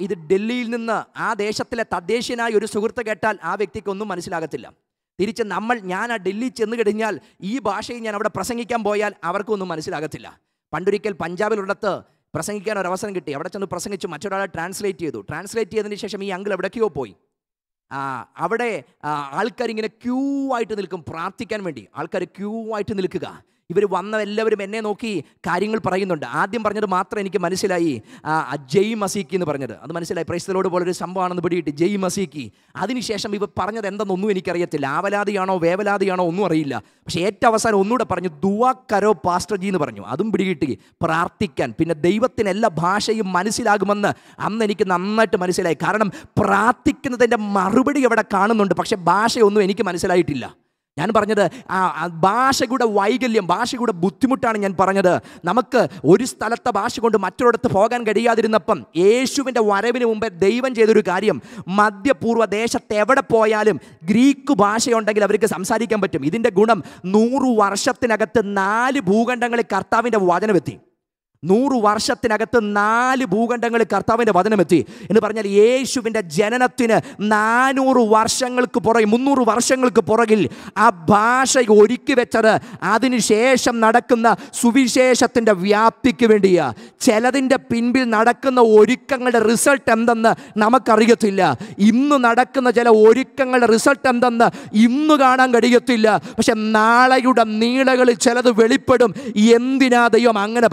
ഇത് ഡൽഹിയിൽ നിന്ന് ആ ദേശത്തിലെ തദ്ദേശീയനായ ഒരു സുഹൃത്ത് കേട്ടാൽ ആ വ്യക്തിക്കൊന്നും മനസ്സിലാകത്തില്ല. തിരിച്ച് നമ്മൾ ഞാൻ ആ ഡൽഹി ചെന്ന് കഴിഞ്ഞാൽ ഈ ഭാഷയിൽ ഞാൻ അവിടെ പ്രസംഗിക്കാൻ പോയാൽ അവർക്കൊന്നും മനസ്സിലാകത്തില്ല. പണ്ടൊരിക്കൽ പഞ്ചാബിലുള്ളത്ത് പ്രസംഗിക്കാൻ ഒരു അവസരം കിട്ടി. അവിടെ ചെന്ന് പ്രസംഗിച്ചു മറ്റൊരാളെ ട്രാൻസ്ലേറ്റ് ചെയ്തു. ട്രാൻസ്ലേറ്റ് ചെയ്തതിന് ശേഷം ഈ അങ്കിൾ എവിടേക്കോ പോയി. അവിടെ ആൾക്കാർ ഇങ്ങനെ ക്യൂ ആയിട്ട് നിൽക്കും പ്രാർത്ഥിക്കാൻ വേണ്ടി. ആൾക്കാർ ക്യൂ ആയിട്ട് നിൽക്കുക. ഇവർ വന്ന എല്ലാവരും എന്നെ നോക്കി കാര്യങ്ങൾ പറയുന്നുണ്ട്. ആദ്യം പറഞ്ഞത് മാത്രം എനിക്ക് മനസ്സിലായി. ജയ് മസീക്കി എന്ന് പറഞ്ഞത്. അത് മനസ്സിലായി. പ്രൈസ്തലോട് ഒരു സംഭവമാണെന്ന് പിടിയിട്ട് ജയ് മസീക്കി. അതിനുശേഷം ഇവ പറഞ്ഞത് എന്തെന്നൊന്നും എനിക്കറിയത്തില്ല. ആവലാതിയാണോ വേവലാതിയാണോ ഒന്നും അറിയില്ല. പക്ഷേ ഏറ്റവും അവസാനം ഒന്നുകൂടെ പറഞ്ഞു ദുവാ പാസ്റ്റർ ജി എന്ന് പറഞ്ഞു. അതും പിടികിട്ടി. പ്രാർത്ഥിക്കാൻ. പിന്നെ ദൈവത്തിന് എല്ലാ ഭാഷയും മനസ്സിലാകുമെന്ന് അന്ന് എനിക്ക് നന്നായിട്ട് മനസ്സിലായി. കാരണം പ്രാർത്ഥിക്കുന്നതിന്റെ മറുപടി അവിടെ കാണുന്നുണ്ട്. പക്ഷേ ഭാഷയൊന്നും എനിക്ക് മനസ്സിലായിട്ടില്ല. ഞാൻ പറഞ്ഞത് ഭാഷയുടെ വൈകല്യം ഭാഷയുടെ ബുദ്ധിമുട്ടാണ് ഞാൻ പറഞ്ഞത്. നമുക്ക് ഒരു സ്ഥലത്തെ ഭാഷ കൊണ്ട് മറ്റൊരിടത്ത് പോകാൻ കഴിയാതിരുന്നപ്പം യേശുവിന്റെ വരവിന് മുമ്പേ ദൈവം ചെയ്തൊരു കാര്യം മധ്യപൂർവ ദേശത്ത് എവിടെ പോയാലും ഗ്രീക്ക് ഭാഷയുണ്ടെങ്കിൽ അവർക്ക് സംസാരിക്കാൻ പറ്റും. ഇതിന്റെ ഗുണം നൂറു വർഷത്തിനകത്ത് നാല് ഭൂഖണ്ഡങ്ങളിൽ കർത്താവിന്റെ വചനമെത്തി നൂറു വർഷത്തിനകത്ത് നാല് ഭൂഖണ്ഡങ്ങളിൽ കർത്താവിന്റെ വചനമെത്തി എന്ന് പറഞ്ഞാൽ യേശുവിന്റെ ജനനത്തിന് നാനൂറ് വർഷങ്ങൾക്ക് പുറകിൽ മുന്നൂറ് വർഷങ്ങൾക്ക് പുറകിൽ ആ ഭാഷ ഒരുക്കി വെച്ചത് അതിനുശേഷം നടക്കുന്ന സുവിശേഷത്തിന്റെ വ്യാപ്തിക്ക് വേണ്ടിയാ. ചിലതിന്റെ പിൻപിൽ നടക്കുന്ന ഒരുക്കങ്ങളുടെ റിസൾട്ട് എന്തെന്ന് നമുക്കറിയത്തില്ല. ഇന്ന് നടക്കുന്ന ചില ഒരുക്കങ്ങളുടെ റിസൾട്ട് എന്തെന്ന് ഇന്ന് കാണാൻ കഴിയത്തില്ല. പക്ഷെ നാളെയുടെ നീളകളിൽ ചിലത് വെളിപ്പെടും. എന്തിനാ ദൈവം അങ്ങനെ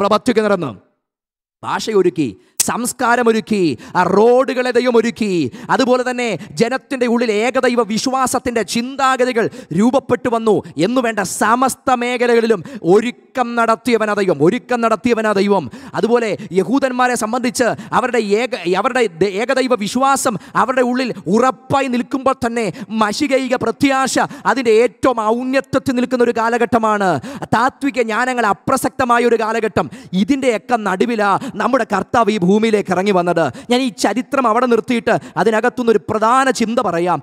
പ്രവർത്തിക്കുന്നതെന്ന് ഭാഷയൊരുക്കി സംസ്കാരമൊരുക്കി ആ റോഡുകളെ ദൈവം ഒരുക്കി. അതുപോലെ തന്നെ ജനത്തിന്റെ ഉള്ളിൽ ഏകദൈവ വിശ്വാസത്തിന്റെ ചിന്താഗതികൾ രൂപപ്പെട്ടു വന്നു എന്നു വേണ്ട സമസ്ത മേഖലകളിലും ഒരുക്കം നടത്തിയവനാ ദൈവം ഒരുക്കം നടത്തിയവനാ ദൈവം. അതുപോലെ യഹൂദന്മാരെ സംബന്ധിച്ച് അവരുടെ ഏക അവരുടെ ഏകദൈവ വിശ്വാസം അവരുടെ ഉള്ളിൽ ഉറപ്പായി നിൽക്കുമ്പോൾ തന്നെ മഷികൈക പ്രത്യാശ അതിന്റെ ഏറ്റവും ഔന്നത്യത്തിൽ നിൽക്കുന്ന ഒരു കാലഘട്ടമാണ്. താത്വിക ജ്ഞാനങ്ങൾ അപ്രസക്തമായ ഒരു കാലഘട്ടം. ഇതിന്റെയൊക്കെ നടുവിലാ നമ്മുടെ കർത്താവ് ഈ ഭൂമിയിലേക്ക് ഇറങ്ങി വന്നത്. ഞാൻ ഈ ചരിത്രം അവിടെ നിർത്തിയിട്ട് അതിനകത്തുനിന്ന് ഒരു പ്രധാന ചിന്ത പറയാം.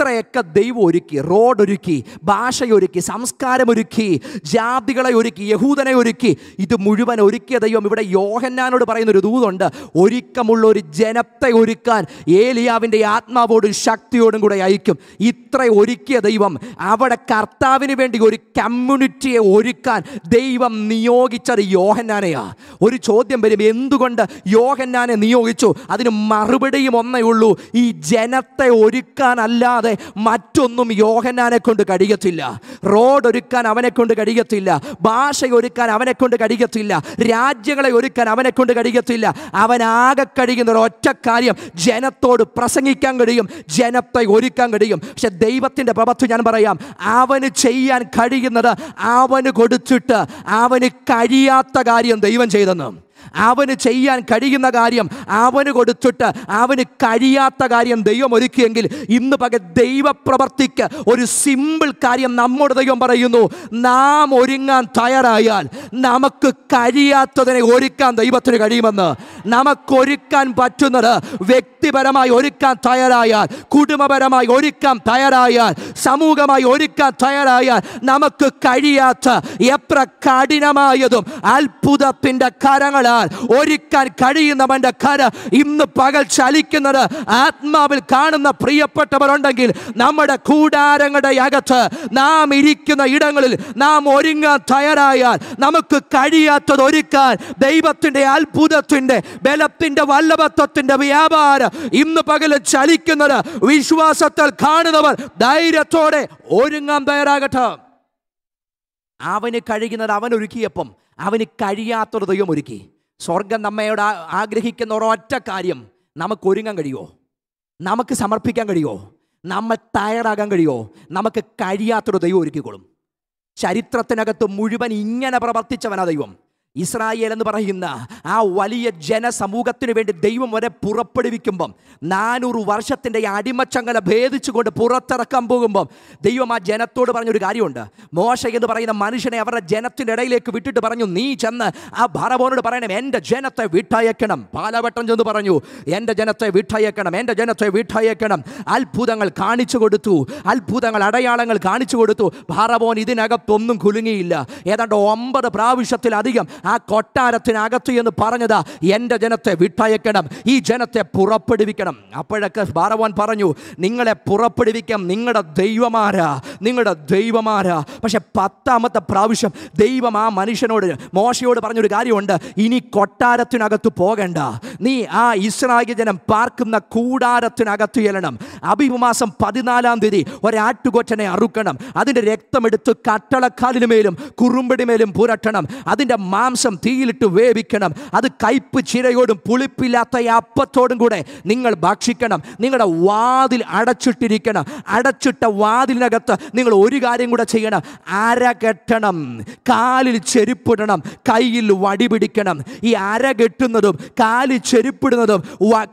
ഇത്രയൊക്കെ ദൈവം ഒരുക്കി റോഡ് ഒരുക്കി ഭാഷയൊരുക്കി സംസ്കാരമൊരുക്കി ജാതികളെ ഒരുക്കി യഹൂദനെ ഒരുക്കി. ഇത് മുഴുവൻ ഒരുക്കിയ ദൈവം ഇവിടെ യോഹന്നാനോട് പറയുന്ന ഒരു ദൂതുണ്ട്. ഒരുക്കമുള്ള ഒരു ജനത്തെ ഒരുക്കാൻ ഏലിയാവിന്റെ ആത്മാവോടും ശക്തിയോടും കൂടെ അയക്കും. ഇത്ര ഒരുക്കിയ ദൈവം. അവിടെ കർത്താവിന് വേണ്ടി ഒരു കമ്മ്യൂണിറ്റിയെ ഒരുക്കാൻ ദൈവം നിയോഗിച്ചത് യോഹന്നാനെയാ. ഒരു ചോദ്യം വരും എന്തുകൊണ്ട് യോഹന്നാനെ നിയോഗിച്ചു? അതിന് മറുപടിയും ഒന്നേ ഉള്ളൂ. ഈ ജനത്തെ ഒരുക്കാനല്ലാതെ മറ്റൊന്നും യോഹന്നാനെ കൊണ്ട് കഴിയത്തില്ല. റോഡ് ഒരുക്കാൻ അവനെ കൊണ്ട് കഴിയത്തില്ല. ഭാഷ ഒരുക്കാൻ അവനെ കൊണ്ട് കഴിയത്തില്ല. രാജ്യങ്ങളെ ഒരുക്കാൻ അവനെ കൊണ്ട് കഴിയത്തില്ല. അവനാകെ കഴിയുന്ന ഒരു ഒറ്റ കാര്യം ജനത്തോട് പ്രസംഗിക്കാൻ കഴിയും ജനത്തെ ഒരുക്കാൻ കഴിയും. പക്ഷെ ദൈവത്തിന്റെ പ്രഭത്വം ഞാൻ പറയാം അവന് ചെയ്യാൻ കഴിയുന്നത് അവന് കൊടുത്തിട്ട് അവന് കഴിയാത്ത കാര്യം ദൈവം ചെയ്തെന്ന്. അവന് ചെയ്യാൻ കഴിയുന്ന കാര്യം അവന് കൊടുത്തിട്ട് അവന് കഴിയാത്ത കാര്യം ദൈവം ഒരുക്കിയെങ്കിൽ ഇന്ന് പക ദൈവപ്രവർത്തിക്ക് ഒരു സിമ്പിൾ കാര്യം നമ്മുടെ ദൈവം പറയുന്നു. നാം ഒരുങ്ങാൻ തയ്യാറായാൽ നമുക്ക് കഴിയാത്തതിനെ ഒരുക്കാൻ ദൈവത്തിന് കഴിയുമെന്ന്. നമുക്കൊരുക്കാൻ പറ്റുന്നത് വ്യക്തിപരമായി ഒരുക്കാൻ തയ്യാറായാൽ കുടുംബപരമായി ഒരുക്കാൻ തയ്യാറായാൽ സമൂഹമായി ഒരുക്കാൻ തയ്യാറായാൽ നമുക്ക് കഴിയാത്ത എത്ര കഠിനമായതും അത്ഭുതത്തിന്റെ കരങ്ങളാൽ ഒരുക്കാൻ കഴിയുന്നവന്റെ കര ഇന്ന് പകൽ ചലിക്കുന്നത് ആത്മാവിൽ കാണുന്ന പ്രിയപ്പെട്ടവരുണ്ടെങ്കിൽ നമ്മുടെ കൂടാരങ്ങളുടെ അകത്ത് നാം ഇരിക്കുന്ന ഇടങ്ങളിൽ നാം ഒരുങ്ങാൻ തയ്യാറായാൽ നമുക്ക് കഴിയാത്തത് ഒരുക്കാൻ ദൈവത്തിന്റെ അത്ഭുതത്തിന്റെ ബലത്തിന്റെ വല്ലഭത്വത്തിന്റെ വ്യാപാരം ഇന്ന് പകൽ ചലിക്കുന്നത് വിശ്വാസത്താൽ കാണുന്നവർ ധൈര്യത്തോടെ ഒരുങ്ങാൻ തയ്യാറാകട്ടെ. അവന് കഴിയുന്നത് അവൻ ഒരുക്കിയപ്പം അവന് കഴിയാത്തൊരു ദൈവം ഒരുക്കി. സ്വർഗം നമ്മയോട് ആഗ്രഹിക്കുന്ന ഒരൊറ്റ കാര്യം നമുക്ക് ഒരുങ്ങാൻ കഴിയുമോ? നമുക്ക് സമർപ്പിക്കാൻ കഴിയുമോ? നമ്മൾ തയ്യാറാകാൻ കഴിയുമോ? നമുക്ക് കഴിയാത്തൊരു ദൈവം ഒരുക്കിക്കൊള്ളും. ചരിത്രത്തിനകത്ത് മുഴുവൻ ഇങ്ങനെ പ്രവർത്തിച്ചവനാ ദൈവം. ഇസ്രായേൽ എന്ന് പറയുന്ന ആ വലിയ ജനസമൂഹത്തിന് വേണ്ടി ദൈവം വരെ പുറപ്പെടുവിക്കുമ്പം നാനൂറ് വർഷത്തിന്റെ ഈ അടിമച്ചങ്ങല ഭേദിച്ചുകൊണ്ട് പുറത്തിറക്കാൻ പോകുമ്പം ദൈവം ആ ജനത്തോട് പറഞ്ഞൊരു കാര്യമുണ്ട്. മോശ എന്ന് പറയുന്ന മനുഷ്യനെ അവരുടെ ജനത്തിന്റെ ഇടയിലേക്ക് വിട്ടിട്ട് പറഞ്ഞു നീ ചെന്ന് ആ ഭരവോനോട് പറയണം എന്റെ ജനത്തെ വിട്ടയക്കണം. പാലവട്ടം ചെന്ന് പറഞ്ഞു എന്റെ ജനത്തെ വിട്ടയക്കണം എന്റെ ജനത്തെ വിട്ടയക്കണം. അത്ഭുതങ്ങൾ കാണിച്ചു കൊടുത്തു അത്ഭുതങ്ങൾ അടയാളങ്ങൾ കാണിച്ചു കൊടുത്തു. ഭാരവോൻ ഇതിനകത്തൊന്നും കുലുങ്ങിയില്ല. ഏതാണ്ട് ഒമ്പത് പ്രാവശ്യത്തിലധികം ആ കൊട്ടാരത്തിനകത്ത് എന്ന് പറഞ്ഞത് എന്റെ ജനത്തെ വിട്ടയക്കണം ഈ ജനത്തെ പുറപ്പെടുവിക്കണം. അപ്പോഴൊക്കെ ഭാരവാൻ പറഞ്ഞു നിങ്ങളെ പുറപ്പെടുവിക്കാം നിങ്ങളുടെ ദൈവമാരാ നിങ്ങളുടെ ദൈവമാരാ. പക്ഷെ പത്താമത്തെ പ്രാവശ്യം ദൈവം ആ മനുഷ്യനോട് മോശയോട് പറഞ്ഞൊരു കാര്യമുണ്ട് ഇനി കൊട്ടാരത്തിനകത്ത് പോകണ്ട നീ ആ ഇസ്രായേൽ ജനം പാർക്കുന്ന കൂടാരത്തിനകത്ത് ചെല്ലണം. അഭിമാസം പതിനാലാം തീയതി ഒരാട്ടുകൊറ്റനെ അറുക്കണം. അതിന്റെ രക്തമെടുത്ത് കട്ടളക്കാലിന് മേലും കുറുമ്പടി മേലും പുരട്ടണം. അതിന്റെ മാംസം തീയിലിട്ട് വേവിക്കണം. അത് കയ്പ് ചിരയോടും പുളിപ്പില്ലാത്ത അപ്പത്തോടും കൂടെ നിങ്ങൾ ഭക്ഷിക്കണം. നിങ്ങളുടെ വാതിൽ അടച്ചിട്ടിരിക്കണം. അടച്ചിട്ട വാതിലിനകത്ത് നിങ്ങൾ ഒരു കാര്യം കൂടെ ചെയ്യണം. അര കെട്ടണം കാലിൽ ചെരുപ്പിടണം കയ്യിൽ വടി പിടിക്കണം. ഈ അര കെട്ടുന്നതും കാലിൽ ചെരുപ്പിടുന്നതും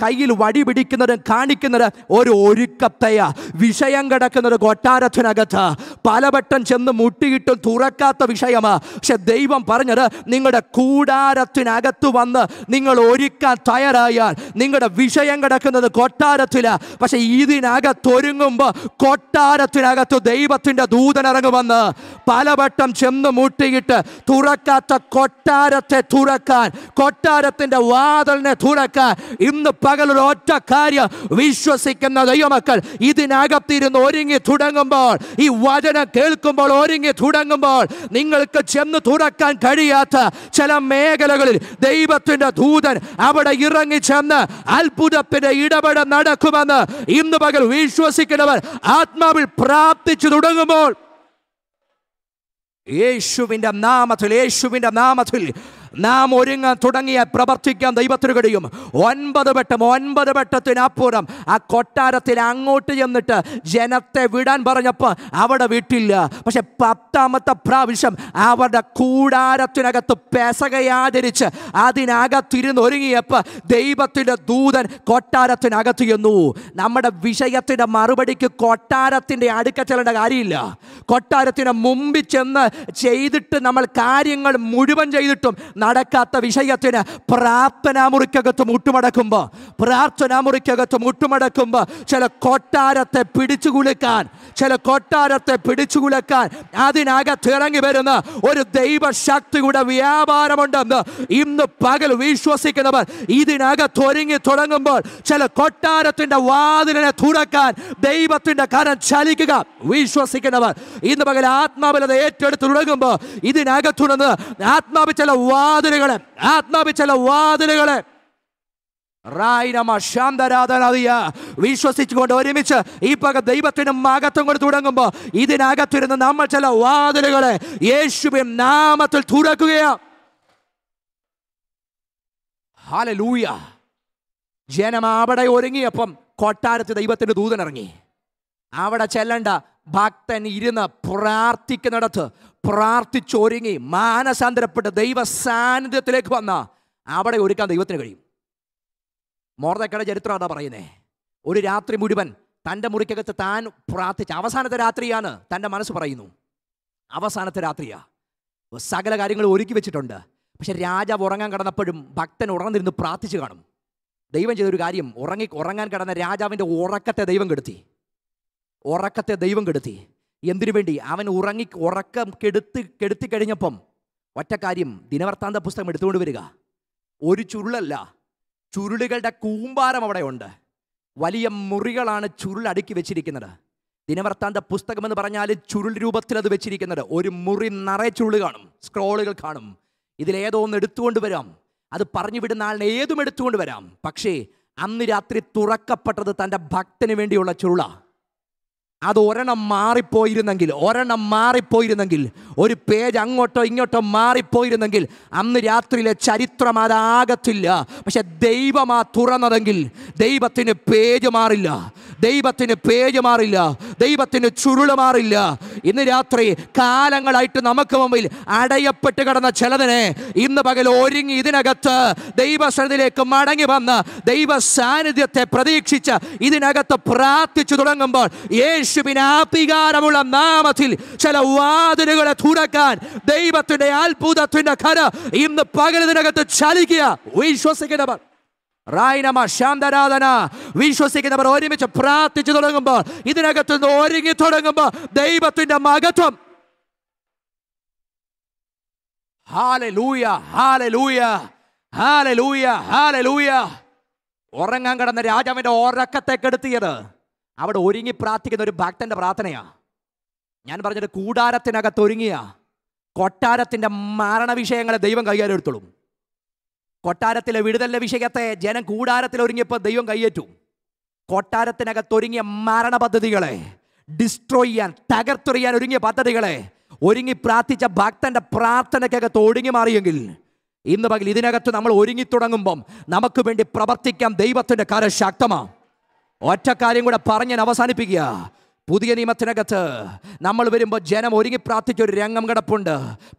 കയ്യിൽ വടി പിടിക്കുന്നതും കാണിക്കുന്നത് ഒരു ഒരുക്കത്തെയാ. വിഷയം കിടക്കുന്നത് കൊട്ടാരത്തിനകത്ത്. പലവട്ടം ചെന്ന് മുട്ടിയിട്ടും തുറക്കാത്ത വിഷയമാ. പക്ഷെ ദൈവം പറഞ്ഞത് നിങ്ങളുടെ കൂടാരത്തിനകത്ത് വന്ന് നിങ്ങൾ ഒരുക്കാൻ തയ്യാറായാൽ നിങ്ങളുടെ വിഷയം കിടക്കുന്നത് കൊട്ടാരത്തില. പക്ഷെ ഇതിനകത്തൊരുങ്ങുമ്പോൾ കൊട്ടാരത്തിനകത്ത് ദൈവത്തിന്റെ ദൂതൻ ഇറങ്ങുമെന്ന് പലവട്ടം ചെന്ന് മുട്ടിയിട്ട് തുറക്കാത്ത കൊട്ടാരത്തെ തുറക്കാൻ കൊട്ടാരത്തിന്റെ വാതലിനെ തുറക്കാൻ ഇന്ന് പകലൊരു ഒറ്റ കാര്യം വിശ്വസിക്കുന്ന ദൈവമക്കൾ ഇതിനകത്തിരുന്ന് ഒരുങ്ങി തുടങ്ങുമ്പോൾ ഈ വചനം കേൾക്കുമ്പോൾ ഒരുങ്ങി തുടങ്ങുമ്പോൾ നിങ്ങൾക്ക് ചെന്ന് തുറക്കാൻ കഴിയാത്ത ചില മേഖലകളിൽ ദൈവത്തിന്റെ ദൂതൻ അവിടെ ഇറങ്ങി ചെന്ന് അത്ഭുതത്തിന്റെ ഇടപെടൽ നടക്കുമെന്ന് ഇന്ന് പകൽ വിശ്വസിക്കുന്നവർ ആത്മാവിൽ പ്രാർത്ഥിച്ചു തുടങ്ങുമ്പോൾ യേശുവിന്റെ നാമത്തിൽ യേശുവിന്റെ നാമത്തിൽ നാം ഒരുങ്ങാൻ തുടങ്ങിയ പ്രവർത്തിക്കാൻ ദൈവത്തിന് കഴിയും. ഒൻപത് വട്ടം ഒൻപത് വട്ടത്തിനപ്പുറം ആ കൊട്ടാരത്തിൽ അങ്ങോട്ട് ചെന്നിട്ട് ജനത്തെ വിടാൻ പറഞ്ഞപ്പോൾ അവിടെ വിട്ടില്ല. പക്ഷെ പത്താമത്തെ പ്രാവശ്യം അവരുടെ കൂടാരത്തിനകത്ത് പെസകയാചരിച്ച് അതിനകത്തിരുന്ന് ഒരുങ്ങിയപ്പോൾ ദൈവത്തിന്റെ ദൂതൻ കൊട്ടാരത്തിനകത്ത് ചെന്നു. നമ്മുടെ വിഷയത്തിന്റെ മറുപടിക്ക് കൊട്ടാരത്തിന്റെ അടുക്ക ചെല്ലേണ്ട കാര്യമില്ല. കൊട്ടാരത്തിന് മുമ്പിൽ ചെന്ന് ചെയ്തിട്ട് നമ്മൾ കാര്യങ്ങൾ മുഴുവൻ ചെയ്തിട്ടും നടക്കാത്ത വിഷയത്തിന് പ്രാർത്ഥനാ മുറിക്കകത്ത് മുട്ടുമടക്കുമ്പോൾ പ്രാർത്ഥനാ മുറിക്കകത്ത് മുട്ടുമടക്കുമ്പോൾ ചില കൊട്ടാരത്തെ പിടിച്ചുകുലുക്കാൻ ചില കൊട്ടാരത്തെ പിടിച്ചു കുലക്കാൻ അതിനകത്ത് ഇറങ്ങി വരുന്ന ഒരു ദൈവശക്തിയുടെ വ്യാപാരമുണ്ടെന്ന് ഇന്ന് പകൽ വിശ്വസിക്കുന്നവർ ഇതിനകത്ത് ഒരുങ്ങി തുടങ്ങുമ്പോൾ ചില കൊട്ടാരത്തിന്റെ വാതിലിനെ തുറക്കാൻ ദൈവത്തിന്റെ കരം ചലിക്കുക വിശ്വസിക്കുന്നവർ. ഇന്ന് പകൽ ആത്മാവിലത് ഏറ്റെടുത്ത് തുടങ്ങുമ്പോൾ ഇതിനകത്തുനിന്ന് ആത്മാവ് ചില വാതിലുകളെ ആത്മാവി ചില വാതിലുകളെ വിശ്വസിച്ചുകൊണ്ട് ഒരുമിച്ച് ഈ പക ദൈവത്തിനും അകത്തും കൊണ്ട് തുടങ്ങുമ്പോൾ ഇതിനകത്തിരുന്ന് നമ്മൾ ചില വാതിലുകളെ യേശുവിൻ നാമത്തിൽ തുറക്കുകയാ ഹാലലൂയ ജനം അവിടെ ഒരുങ്ങിയപ്പം കൊട്ടാരത്ത് ദൈവത്തിന്റെ ദൂതനിറങ്ങി അവിടെ ചെല്ലണ്ട ഭക്തൻ ഇരുന്ന് പ്രാർത്ഥിക്കുന്നിടത്ത് പ്രാർത്ഥിച്ചൊരുങ്ങി മാനസാന്തരപ്പെട്ട് ദൈവ സാന്നിധ്യത്തിലേക്ക് വന്ന അവിടെ ഒരുക്കാൻ ദൈവത്തിന് കഴിയും. മോർദക്കയുടെ ചരിത്രം അതാ പറയുന്നേ. ഒരു രാത്രി മുഴുവൻ തന്റെ മുറിക്കകത്ത് താൻ പ്രാർത്ഥിച്ച അവസാനത്തെ രാത്രിയാണ് തന്റെ മനസ്സ് പറയുന്നു. അവസാനത്തെ രാത്രിയാ. സകല കാര്യങ്ങൾ ഒരുക്കി വെച്ചിട്ടുണ്ട്. പക്ഷെ രാജാവ് ഉറങ്ങാൻ കിടന്നപ്പോഴും ഭക്തൻ ഉറന്നിരുന്ന് പ്രാർത്ഥിച്ചു കാണും. ദൈവം ചെയ്തൊരു കാര്യം ഉറങ്ങി ഉറങ്ങാൻ കിടന്ന രാജാവിന്റെ ഉറക്കത്തെ ദൈവം കെടുത്തി. ഉറക്കത്തെ ദൈവം കെടുത്തി. എന്തിനു വേണ്ടി? അവൻ ഉറങ്ങി ഉറക്കം കെടുത്ത് കെടുത്തി കഴിഞ്ഞപ്പം. ഒറ്റ കാര്യം ദിനവൃത്താന്ത പുസ്തകം എടുത്തുകൊണ്ട് വരിക. ഒരു ചുരുളല്ല. ചുരുളുകളുടെ കൂമ്പാരം അവിടെയുണ്ട്. വലിയ മുറികളാണ് ചുരുൾ അടുക്കി വെച്ചിരിക്കുന്നത്. ദിനവർത്താന്ത പുസ്തകം എന്ന് പറഞ്ഞാൽ ചുരുൾ രൂപത്തിൽ അത് വെച്ചിരിക്കുന്നത്. ഒരു മുറി നിറയെ ചുരുൾ കാണും. സ്ക്രോളുകൾ കാണും. ഇതിലേതോ ഒന്ന് എടുത്തുകൊണ്ട് വരാം. അത് പറഞ്ഞു വിടുന്ന ആളിനെ ഏതും എടുത്തുകൊണ്ട് വരാം. പക്ഷേ അന്ന് രാത്രി തുറക്കപ്പെട്ടത് തന്റെ ഭക്തന് വേണ്ടിയുള്ള ചുരുള. അത് ഒരെണ്ണം മാറിപ്പോയിരുന്നെങ്കിൽ ഒരെണ്ണം മാറിപ്പോയിരുന്നെങ്കിൽ ഒരു പേജ് അങ്ങോട്ടോ ഇങ്ങോട്ടോ മാറിപ്പോയിരുന്നെങ്കിൽ അന്ന് രാത്രിയിലെ ചരിത്രം അതാകത്തില്ല. പക്ഷെ ദൈവമാ തുറന്നതെങ്കിൽ ദൈവത്തിന് പേജ് മാറില്ല. ദൈവത്തിന് പേജ് മാറില്ല. ദൈവത്തിന് ചുരുൾ മാറില്ല. ഇന്ന് രാത്രി കാലങ്ങളായിട്ട് നമുക്ക് മുമ്പിൽ അടയപ്പെട്ട് കിടന്ന ചിലതിനെ ഇന്ന് പകൽ ഒരുങ്ങി ഇതിനകത്ത് ദൈവസന്നിധിയിലേക്ക് മടങ്ങി വന്ന് ദൈവ സാന്നിധ്യത്തെ പ്രതീക്ഷിച്ച് ഇതിനകത്ത് പ്രാർത്ഥിച്ചു തുടങ്ങുമ്പോൾ യേശുവിന് ആപികാരമുള്ള നാമത്തിൽ ചില വാതിലുകളെ തുറക്കാൻ ദൈവത്തിന്റെ അത്ഭുതത്തിന്റെ കര ഇന്ന് പകൽ ഇതിനകത്ത് ചലിക്കുക. വിശ്വസിക്കുന്നവർ റായിനമ ശാന്തരാധന. വിശ്വസിക്കുന്നവർ ഒരുമിച്ച് പ്രാർത്ഥിച്ചു തുടങ്ങുമ്പോൾ ഇതിനകത്ത് നിന്ന് ഒരുങ്ങി തുടങ്ങുമ്പോൾ ദൈവത്തിന്റെ മഹത്വം. ഉറങ്ങാൻ കിടന്ന രാജാവിന്റെ ഉറക്കത്തെ കെടുത്തിയത് അവിടെ ഒരുങ്ങി പ്രാർത്ഥിക്കുന്ന ഒരു ഭക്തന്റെ പ്രാർത്ഥനയാ. ഞാൻ പറഞ്ഞത് കൂടാരത്തിനകത്ത് ഒരുങ്ങിയ. കൊട്ടാരത്തിന്റെ മരണവിഷയങ്ങളെ ദൈവം കൈകാര്യം എടുത്തോളും. കൊട്ടാരത്തിലെ വിടുതലിന്റെ വിഷയത്തെ ജനം കൂടാരത്തിൽ ഒരുങ്ങിയപ്പോൾ ദൈവം കയ്യേറ്റു. കൊട്ടാരത്തിനകത്ത് ഒരുങ്ങിയ മരണ പദ്ധതികളെ ഡിസ്ട്രോയ് ചെയ്യാൻ തകർത്തെറിയാൻ ഒരുങ്ങിയ പദ്ധതികളെ ഒരുങ്ങി പ്രാർത്ഥിച്ച ഭക്തന്റെ പ്രാർത്ഥനയ്ക്കകത്ത് ഒടുങ്ങി മാറിയെങ്കിൽ ഇന്ന് പകൽ ഇതിനകത്ത് നമ്മൾ ഒരുങ്ങി തുടങ്ങുമ്പം നമുക്ക് വേണ്ടി പ്രവർത്തിക്കാം ദൈവത്തിന്റെ കര ശക്തമാണ് ഒറ്റ കാര്യം കൂടെ പറഞ്ഞ് അവസാനിപ്പിക്കുക. പുതിയ നിയമത്തിനകത്ത് നമ്മൾ വരുമ്പോൾ ജനം ഒരുങ്ങി പ്രാർത്ഥിച്ച ഒരു രംഗം കിടപ്പുണ്ട്.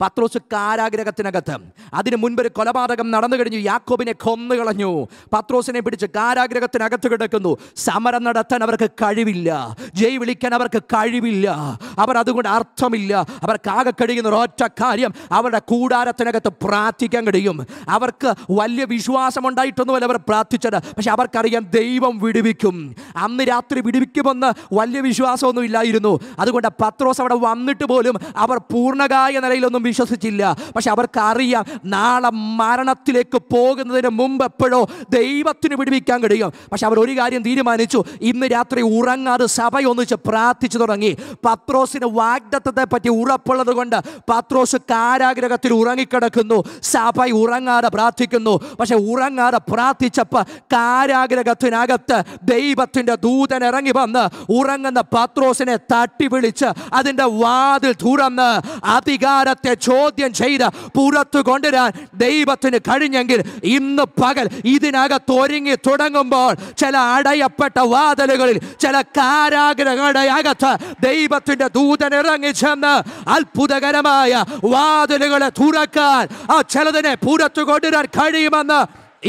പത്രോസ് കാരാഗ്രഹത്തിനകത്ത്. അതിനു മുൻപ് ഒരു കൊലപാതകം നടന്നു കഴിഞ്ഞു. യാക്കോബിനെ കൊന്നു കളഞ്ഞു. പത്രോസിനെ പിടിച്ച് കാരാഗ്രഹത്തിനകത്ത് കിടക്കുന്നു. സമരം നടത്താൻ അവർക്ക് കഴിവില്ല. ജയ് വിളിക്കാൻ അവർക്ക് കഴിവില്ല. അവർ അതുകൊണ്ട് അർത്ഥമില്ല. അവർക്ക് ആകെ കഴിയുന്ന ഒരൊറ്റ കാര്യം അവരുടെ കൂടാരത്തിനകത്ത് പ്രാർത്ഥിക്കാൻ കഴിയും. അവർക്ക് വലിയ വിശ്വാസം ഉണ്ടായിട്ടൊന്നുമല്ല അവർ പ്രാർത്ഥിച്ചത്. പക്ഷെ അവർക്കറിയാം ദൈവം വിടുവിക്കും. അന്ന് രാത്രി വിടുവിക്കുമെന്ന് വലിയ വിശ്വാസമൊന്നും ഇല്ലായിരുന്നു. അതുകൊണ്ട് പത്രോസ് അവിടെ വന്നിട്ട് പോലും അവർ പൂർണകായ നിലയിലൊന്നും വിശ്വസിച്ചില്ല. പക്ഷെ അവർക്കറിയാം നാളെ മരണത്തിലേക്ക് പോകുന്നതിന് മുമ്പ് എപ്പോഴോ ദൈവത്തിന് വിടുവിക്കാൻ കഴിയും. പക്ഷെ അവർ ഒരു കാര്യം തീരുമാനിച്ചു. ഇന്ന് രാത്രി ഉറങ്ങാതെ സഭ ഒന്നിച്ച് പ്രാർത്ഥിച്ചു തുടങ്ങി. പത്രോസിന് വാഗ്ദത്തത്തെ പറ്റി ഉറപ്പുള്ളത് കൊണ്ട് പത്രോസ് കാരാഗ്രഹത്തിൽ ഉറങ്ങിക്കിടക്കുന്നു. സഭ ഉറങ്ങാതെ പ്രാർത്ഥിക്കുന്നു. പക്ഷെ ഉറങ്ങാതെ പ്രാർത്ഥിച്ചപ്പോൾ കാരാഗ്രഹത്തിനകത്ത് ദൈവത്തിന്റെ ദൂതൻ ഇറങ്ങി വന്ന് ഉറങ്ങുന്ന പത്രോസിനെ തട്ടി വിളിച്ച് അതിന്റെ വാതിൽ തുറന്ന് അധികാരത്തെ ചോദ്യം ചെയ്ത് പുറത്തു കൊണ്ടുവരാൻ ദൈവത്തിന് കഴിഞ്ഞെങ്കിൽ ഇന്ന് പകൽ ഇതിനകത്ത് ഒരുങ്ങി തുടങ്ങുമ്പോൾ ചില അടയപ്പെട്ട വാതിലുകളിൽ ചില കാരാഗ്രഹങ്ങളുടെ അകത്ത് ദൈവത്തിന്റെ ദൂതൻ ഇറങ്ങി ചെന്ന് അത്ഭുതകരമായ വാതിലുകളെ തുറക്കാൻ ആ ചിലതിനെ പുറത്തു കൊണ്ടുവരാൻ കഴിയുമെന്ന്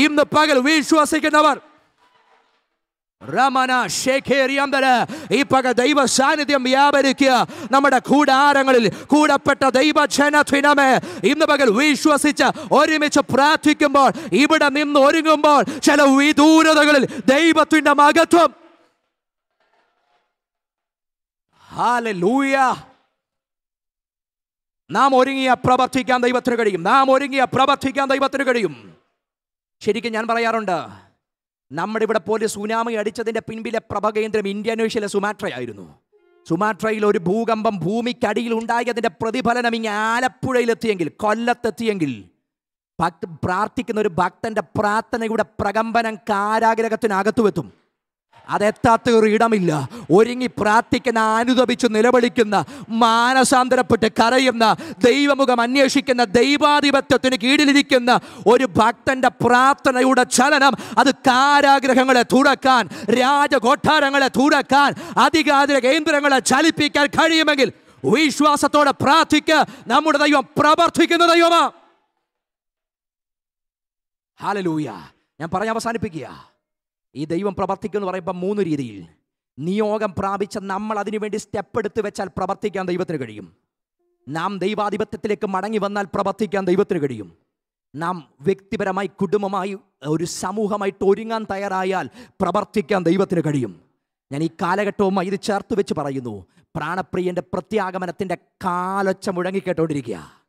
ഇന്ന് പകൽ വിശ്വസിക്കുന്നവർ. ഈ പക ദൈവ സാന്നിധ്യം വ്യാപരിക്കുക. നമ്മുടെ കൂടാരങ്ങളിൽ കൂടപ്പെട്ട ദൈവജനത്തിനമേ. ഇന്ന് പകൽ വിശ്വസിച്ച് ഒരുമിച്ച് പ്രാർത്ഥിക്കുമ്പോൾ ഇവിടെ നിന്ന് ഒരുങ്ങുമ്പോൾ ചില വിദൂരതകളിൽ ദൈവത്തിന്റെ മഹത്വം. നാം ഒരുങ്ങിയ പ്രവർത്തിക്കാൻ ദൈവത്തിന് കഴിയും. നാം ഒരുങ്ങിയ പ്രവർത്തിക്കാൻ ദൈവത്തിന് കഴിയും. ശരിക്കും ഞാൻ പറയാറുണ്ട് നമ്മുടെ ഇവിടെ പോലെ സുനാമി അടിച്ചതിന്റെ പിൻപിലെ പ്രഭകേന്ദ്രം ഇന്ത്യാനേഷ്യയിലെ സുമാട്രയായിരുന്നു സുമാട്രയിൽ ഒരു ഭൂകമ്പം ഭൂമിക്കടിയിൽ ഉണ്ടായതിന്റെ പ്രതിഫലനം ഇങ്ങനെ ആലപ്പുഴയിലെത്തിയെങ്കിൽ കൊല്ലത്തെത്തിയെങ്കിൽ ഭക്ത പ്രാർത്ഥിക്കുന്ന ഒരു ഭക്തന്റെ പ്രാർത്ഥനയുടെ പ്രകമ്പനം കാരാഗ്രഹത്തിനകത്തുവെത്തും. അതെത്താത്ത ഒരു ഇടമില്ല. ഒരുങ്ങി പ്രാർത്ഥിക്കുന്ന അനുദപിച്ച് നിലവിളിക്കുന്ന മാനസാന്തരപ്പെട്ട് കരയുന്ന ദൈവമുഖം അന്വേഷിക്കുന്ന ദൈവാധിപത്യത്തിന് കീഴിലിരിക്കുന്ന ഒരു ഭക്തന്റെ പ്രാർത്ഥനയുടെ ചലനം അത് കാരാഗ്രഹങ്ങളെ തുറക്കാൻ രാജകൊട്ടാരങ്ങളെ തുറക്കാൻ അധികാര കേന്ദ്രങ്ങളെ ചലിപ്പിക്കാൻ കഴിയുമെങ്കിൽ വിശ്വാസത്തോടെ പ്രാർത്ഥിക്ക് നമ്മുടെ ദൈവം പ്രവർത്തിക്കുന്ന ദൈവമാ. ഹാലലൂയ. ഞാൻ പറഞ്ഞ് അവസാനിപ്പിക്കുക. ഈ ദൈവം പ്രവർത്തിക്കുമെന്ന് പറയുമ്പോൾ മൂന്ന് രീതിയിൽ. നിയോഗം പ്രാപിച്ച നമ്മൾ അതിനുവേണ്ടി സ്റ്റെപ്പ് എടുത്ത് വെച്ചാൽ പ്രവർത്തിക്കാൻ ദൈവത്തിന് കഴിയും. നാം ദൈവാധിപത്യത്തിലേക്ക് മടങ്ങി വന്നാൽ പ്രവർത്തിക്കാൻ ദൈവത്തിന് കഴിയും. നാം വ്യക്തിപരമായി കുടുംബമായി ഒരു സമൂഹമായിട്ട് ഒരുങ്ങാൻ തയ്യാറായാൽ പ്രവർത്തിക്കാൻ ദൈവത്തിന് കഴിയും. ഞാൻ ഈ കാലഘട്ടവുമായി ഇത് ചേർത്ത് വെച്ച് പറയുന്നു. പ്രാണപ്രിയന്റെ പ്രത്യാഗമനത്തിന്റെ കാലൊച്ച മുഴങ്ങിക്കേട്ടോണ്ടിരിക്കുക.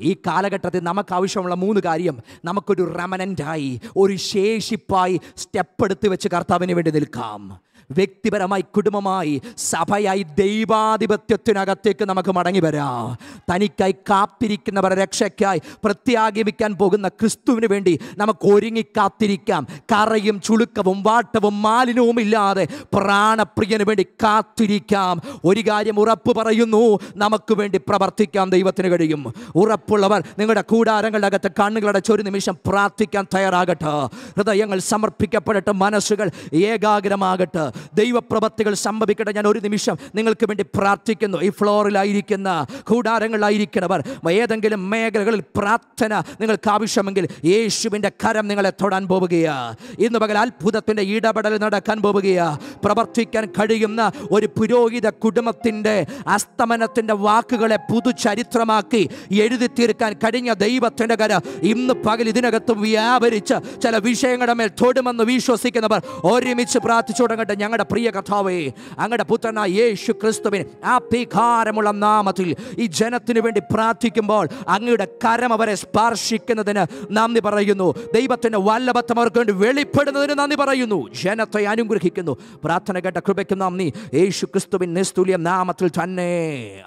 ഈ കാലഘട്ടത്തിൽ നമുക്ക് ആവശ്യമുള്ള മൂന്ന് കാര്യം. നമുക്കൊരു റെമനന്റായി ഒരു ശേഷിപ്പായി സ്റ്റെപ്പ് എടുത്ത് വെച്ച് കർത്താവിന് വേണ്ടി നിൽക്കാം. വ്യക്തിപരമായി കുടുംബമായി സഭയായി ദൈവാധിപത്യത്തിനകത്തേക്ക് നമുക്ക് മടങ്ങി വരാം. തനിക്കായി കാത്തിരിക്കുന്നവർ രക്ഷയ്ക്കായി പ്രത്യാഗമിക്കാൻ പോകുന്ന ക്രിസ്തുവിന് വേണ്ടി നമുക്ക് ഒരുങ്ങി കാത്തിരിക്കാം. കറയും ചുളുക്കവും വാട്ടവും മാലിന്യവും ഇല്ലാതെ പ്രാണപ്രിയന് വേണ്ടി കാത്തിരിക്കാം. ഒരു കാര്യം ഉറപ്പ് പറയുന്നു നമുക്ക് വേണ്ടി പ്രവർത്തിക്കാൻ ദൈവത്തിന് കഴിയും. ഉറപ്പുള്ളവർ നിങ്ങളുടെ കൂടാരങ്ങളുടെ അകത്ത് കണ്ണുകളടച്ച് ഒരു നിമിഷം പ്രാർത്ഥിക്കാൻ തയ്യാറാകട്ടെ. ഹൃദയങ്ങൾ സമർപ്പിക്കപ്പെടട്ടെ മനസ്സുകൾ ഏകാഗ്രമാകട്ടെ. ദൈവപ്രവൃത്തികൾ സംഭവിക്കട്ടെ. ഞാൻ ഒരു നിമിഷം നിങ്ങൾക്ക് വേണ്ടി പ്രാർത്ഥിക്കുന്നു. ഈ ഫ്ലോറിലായിരിക്കുന്ന കൂടാരങ്ങളിലായിരിക്കുന്നവർ ഏതെങ്കിലും മേഖലകളിൽ പ്രാർത്ഥന നിങ്ങൾക്ക് ആവശ്യമെങ്കിൽ യേശുവിന്റെ കരം നിങ്ങളെ തൊടാൻ പോവുകയാണ് ഇന്ന് പകൽ അത്ഭുതത്തിന്റെ ഇടപെടൽ നടക്കാൻ പോവുകയാണ് പ്രവർത്തിക്കാൻ കഴിയുന്ന ഒരു പുരോഹിത കുടുംബത്തിന്റെ അസ്തമനത്തിന്റെ വാക്കുകളെ പുതുചരിത്രമാക്കി എഴുതി തീർക്കാൻ കഴിഞ്ഞ ദൈവത്തിന്റെ കര ഇന്ന് പകൽ ഇതിനകത്ത് വ്യാപരിച്ച് ചില വിഷയങ്ങളുടെ മേൽ തൊടുമെന്ന് വിശ്വസിക്കുന്നവർ ഒരുമിച്ച് പ്രാർത്ഥിച്ചു തുടങ്ങട്ടെ ഞങ്ങളുടെ പ്രിയ കർത്താവേ അങ്ങയുടെ പുത്രനായ യേശു ക്രിസ്തുവിന് അധികാരമുള്ള നാമത്തിൽ ഈ ജനത്തിനു വേണ്ടി പ്രാർത്ഥിക്കുമ്പോൾ അങ്ങയുടെ കരം അവരെ സ്പർശിക്കുന്നതിന് നന്ദി പറയുന്നു. ദൈവത്തിന്റെ വല്ലഭത്വം അവർക്ക് വേണ്ടി വെളിപ്പെടുന്നതിന് നന്ദി പറയുന്നു. ജനത്തെ അനുഗ്രഹിക്കുന്നു. പ്രാർത്ഥന കേട്ട കൃപയ്ക്ക് നന്ദി. യേശു ക്രിസ്തുവിൻ നിസ്തുല്യ നാമത്തിൽ തന്നെ.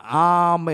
ആമേ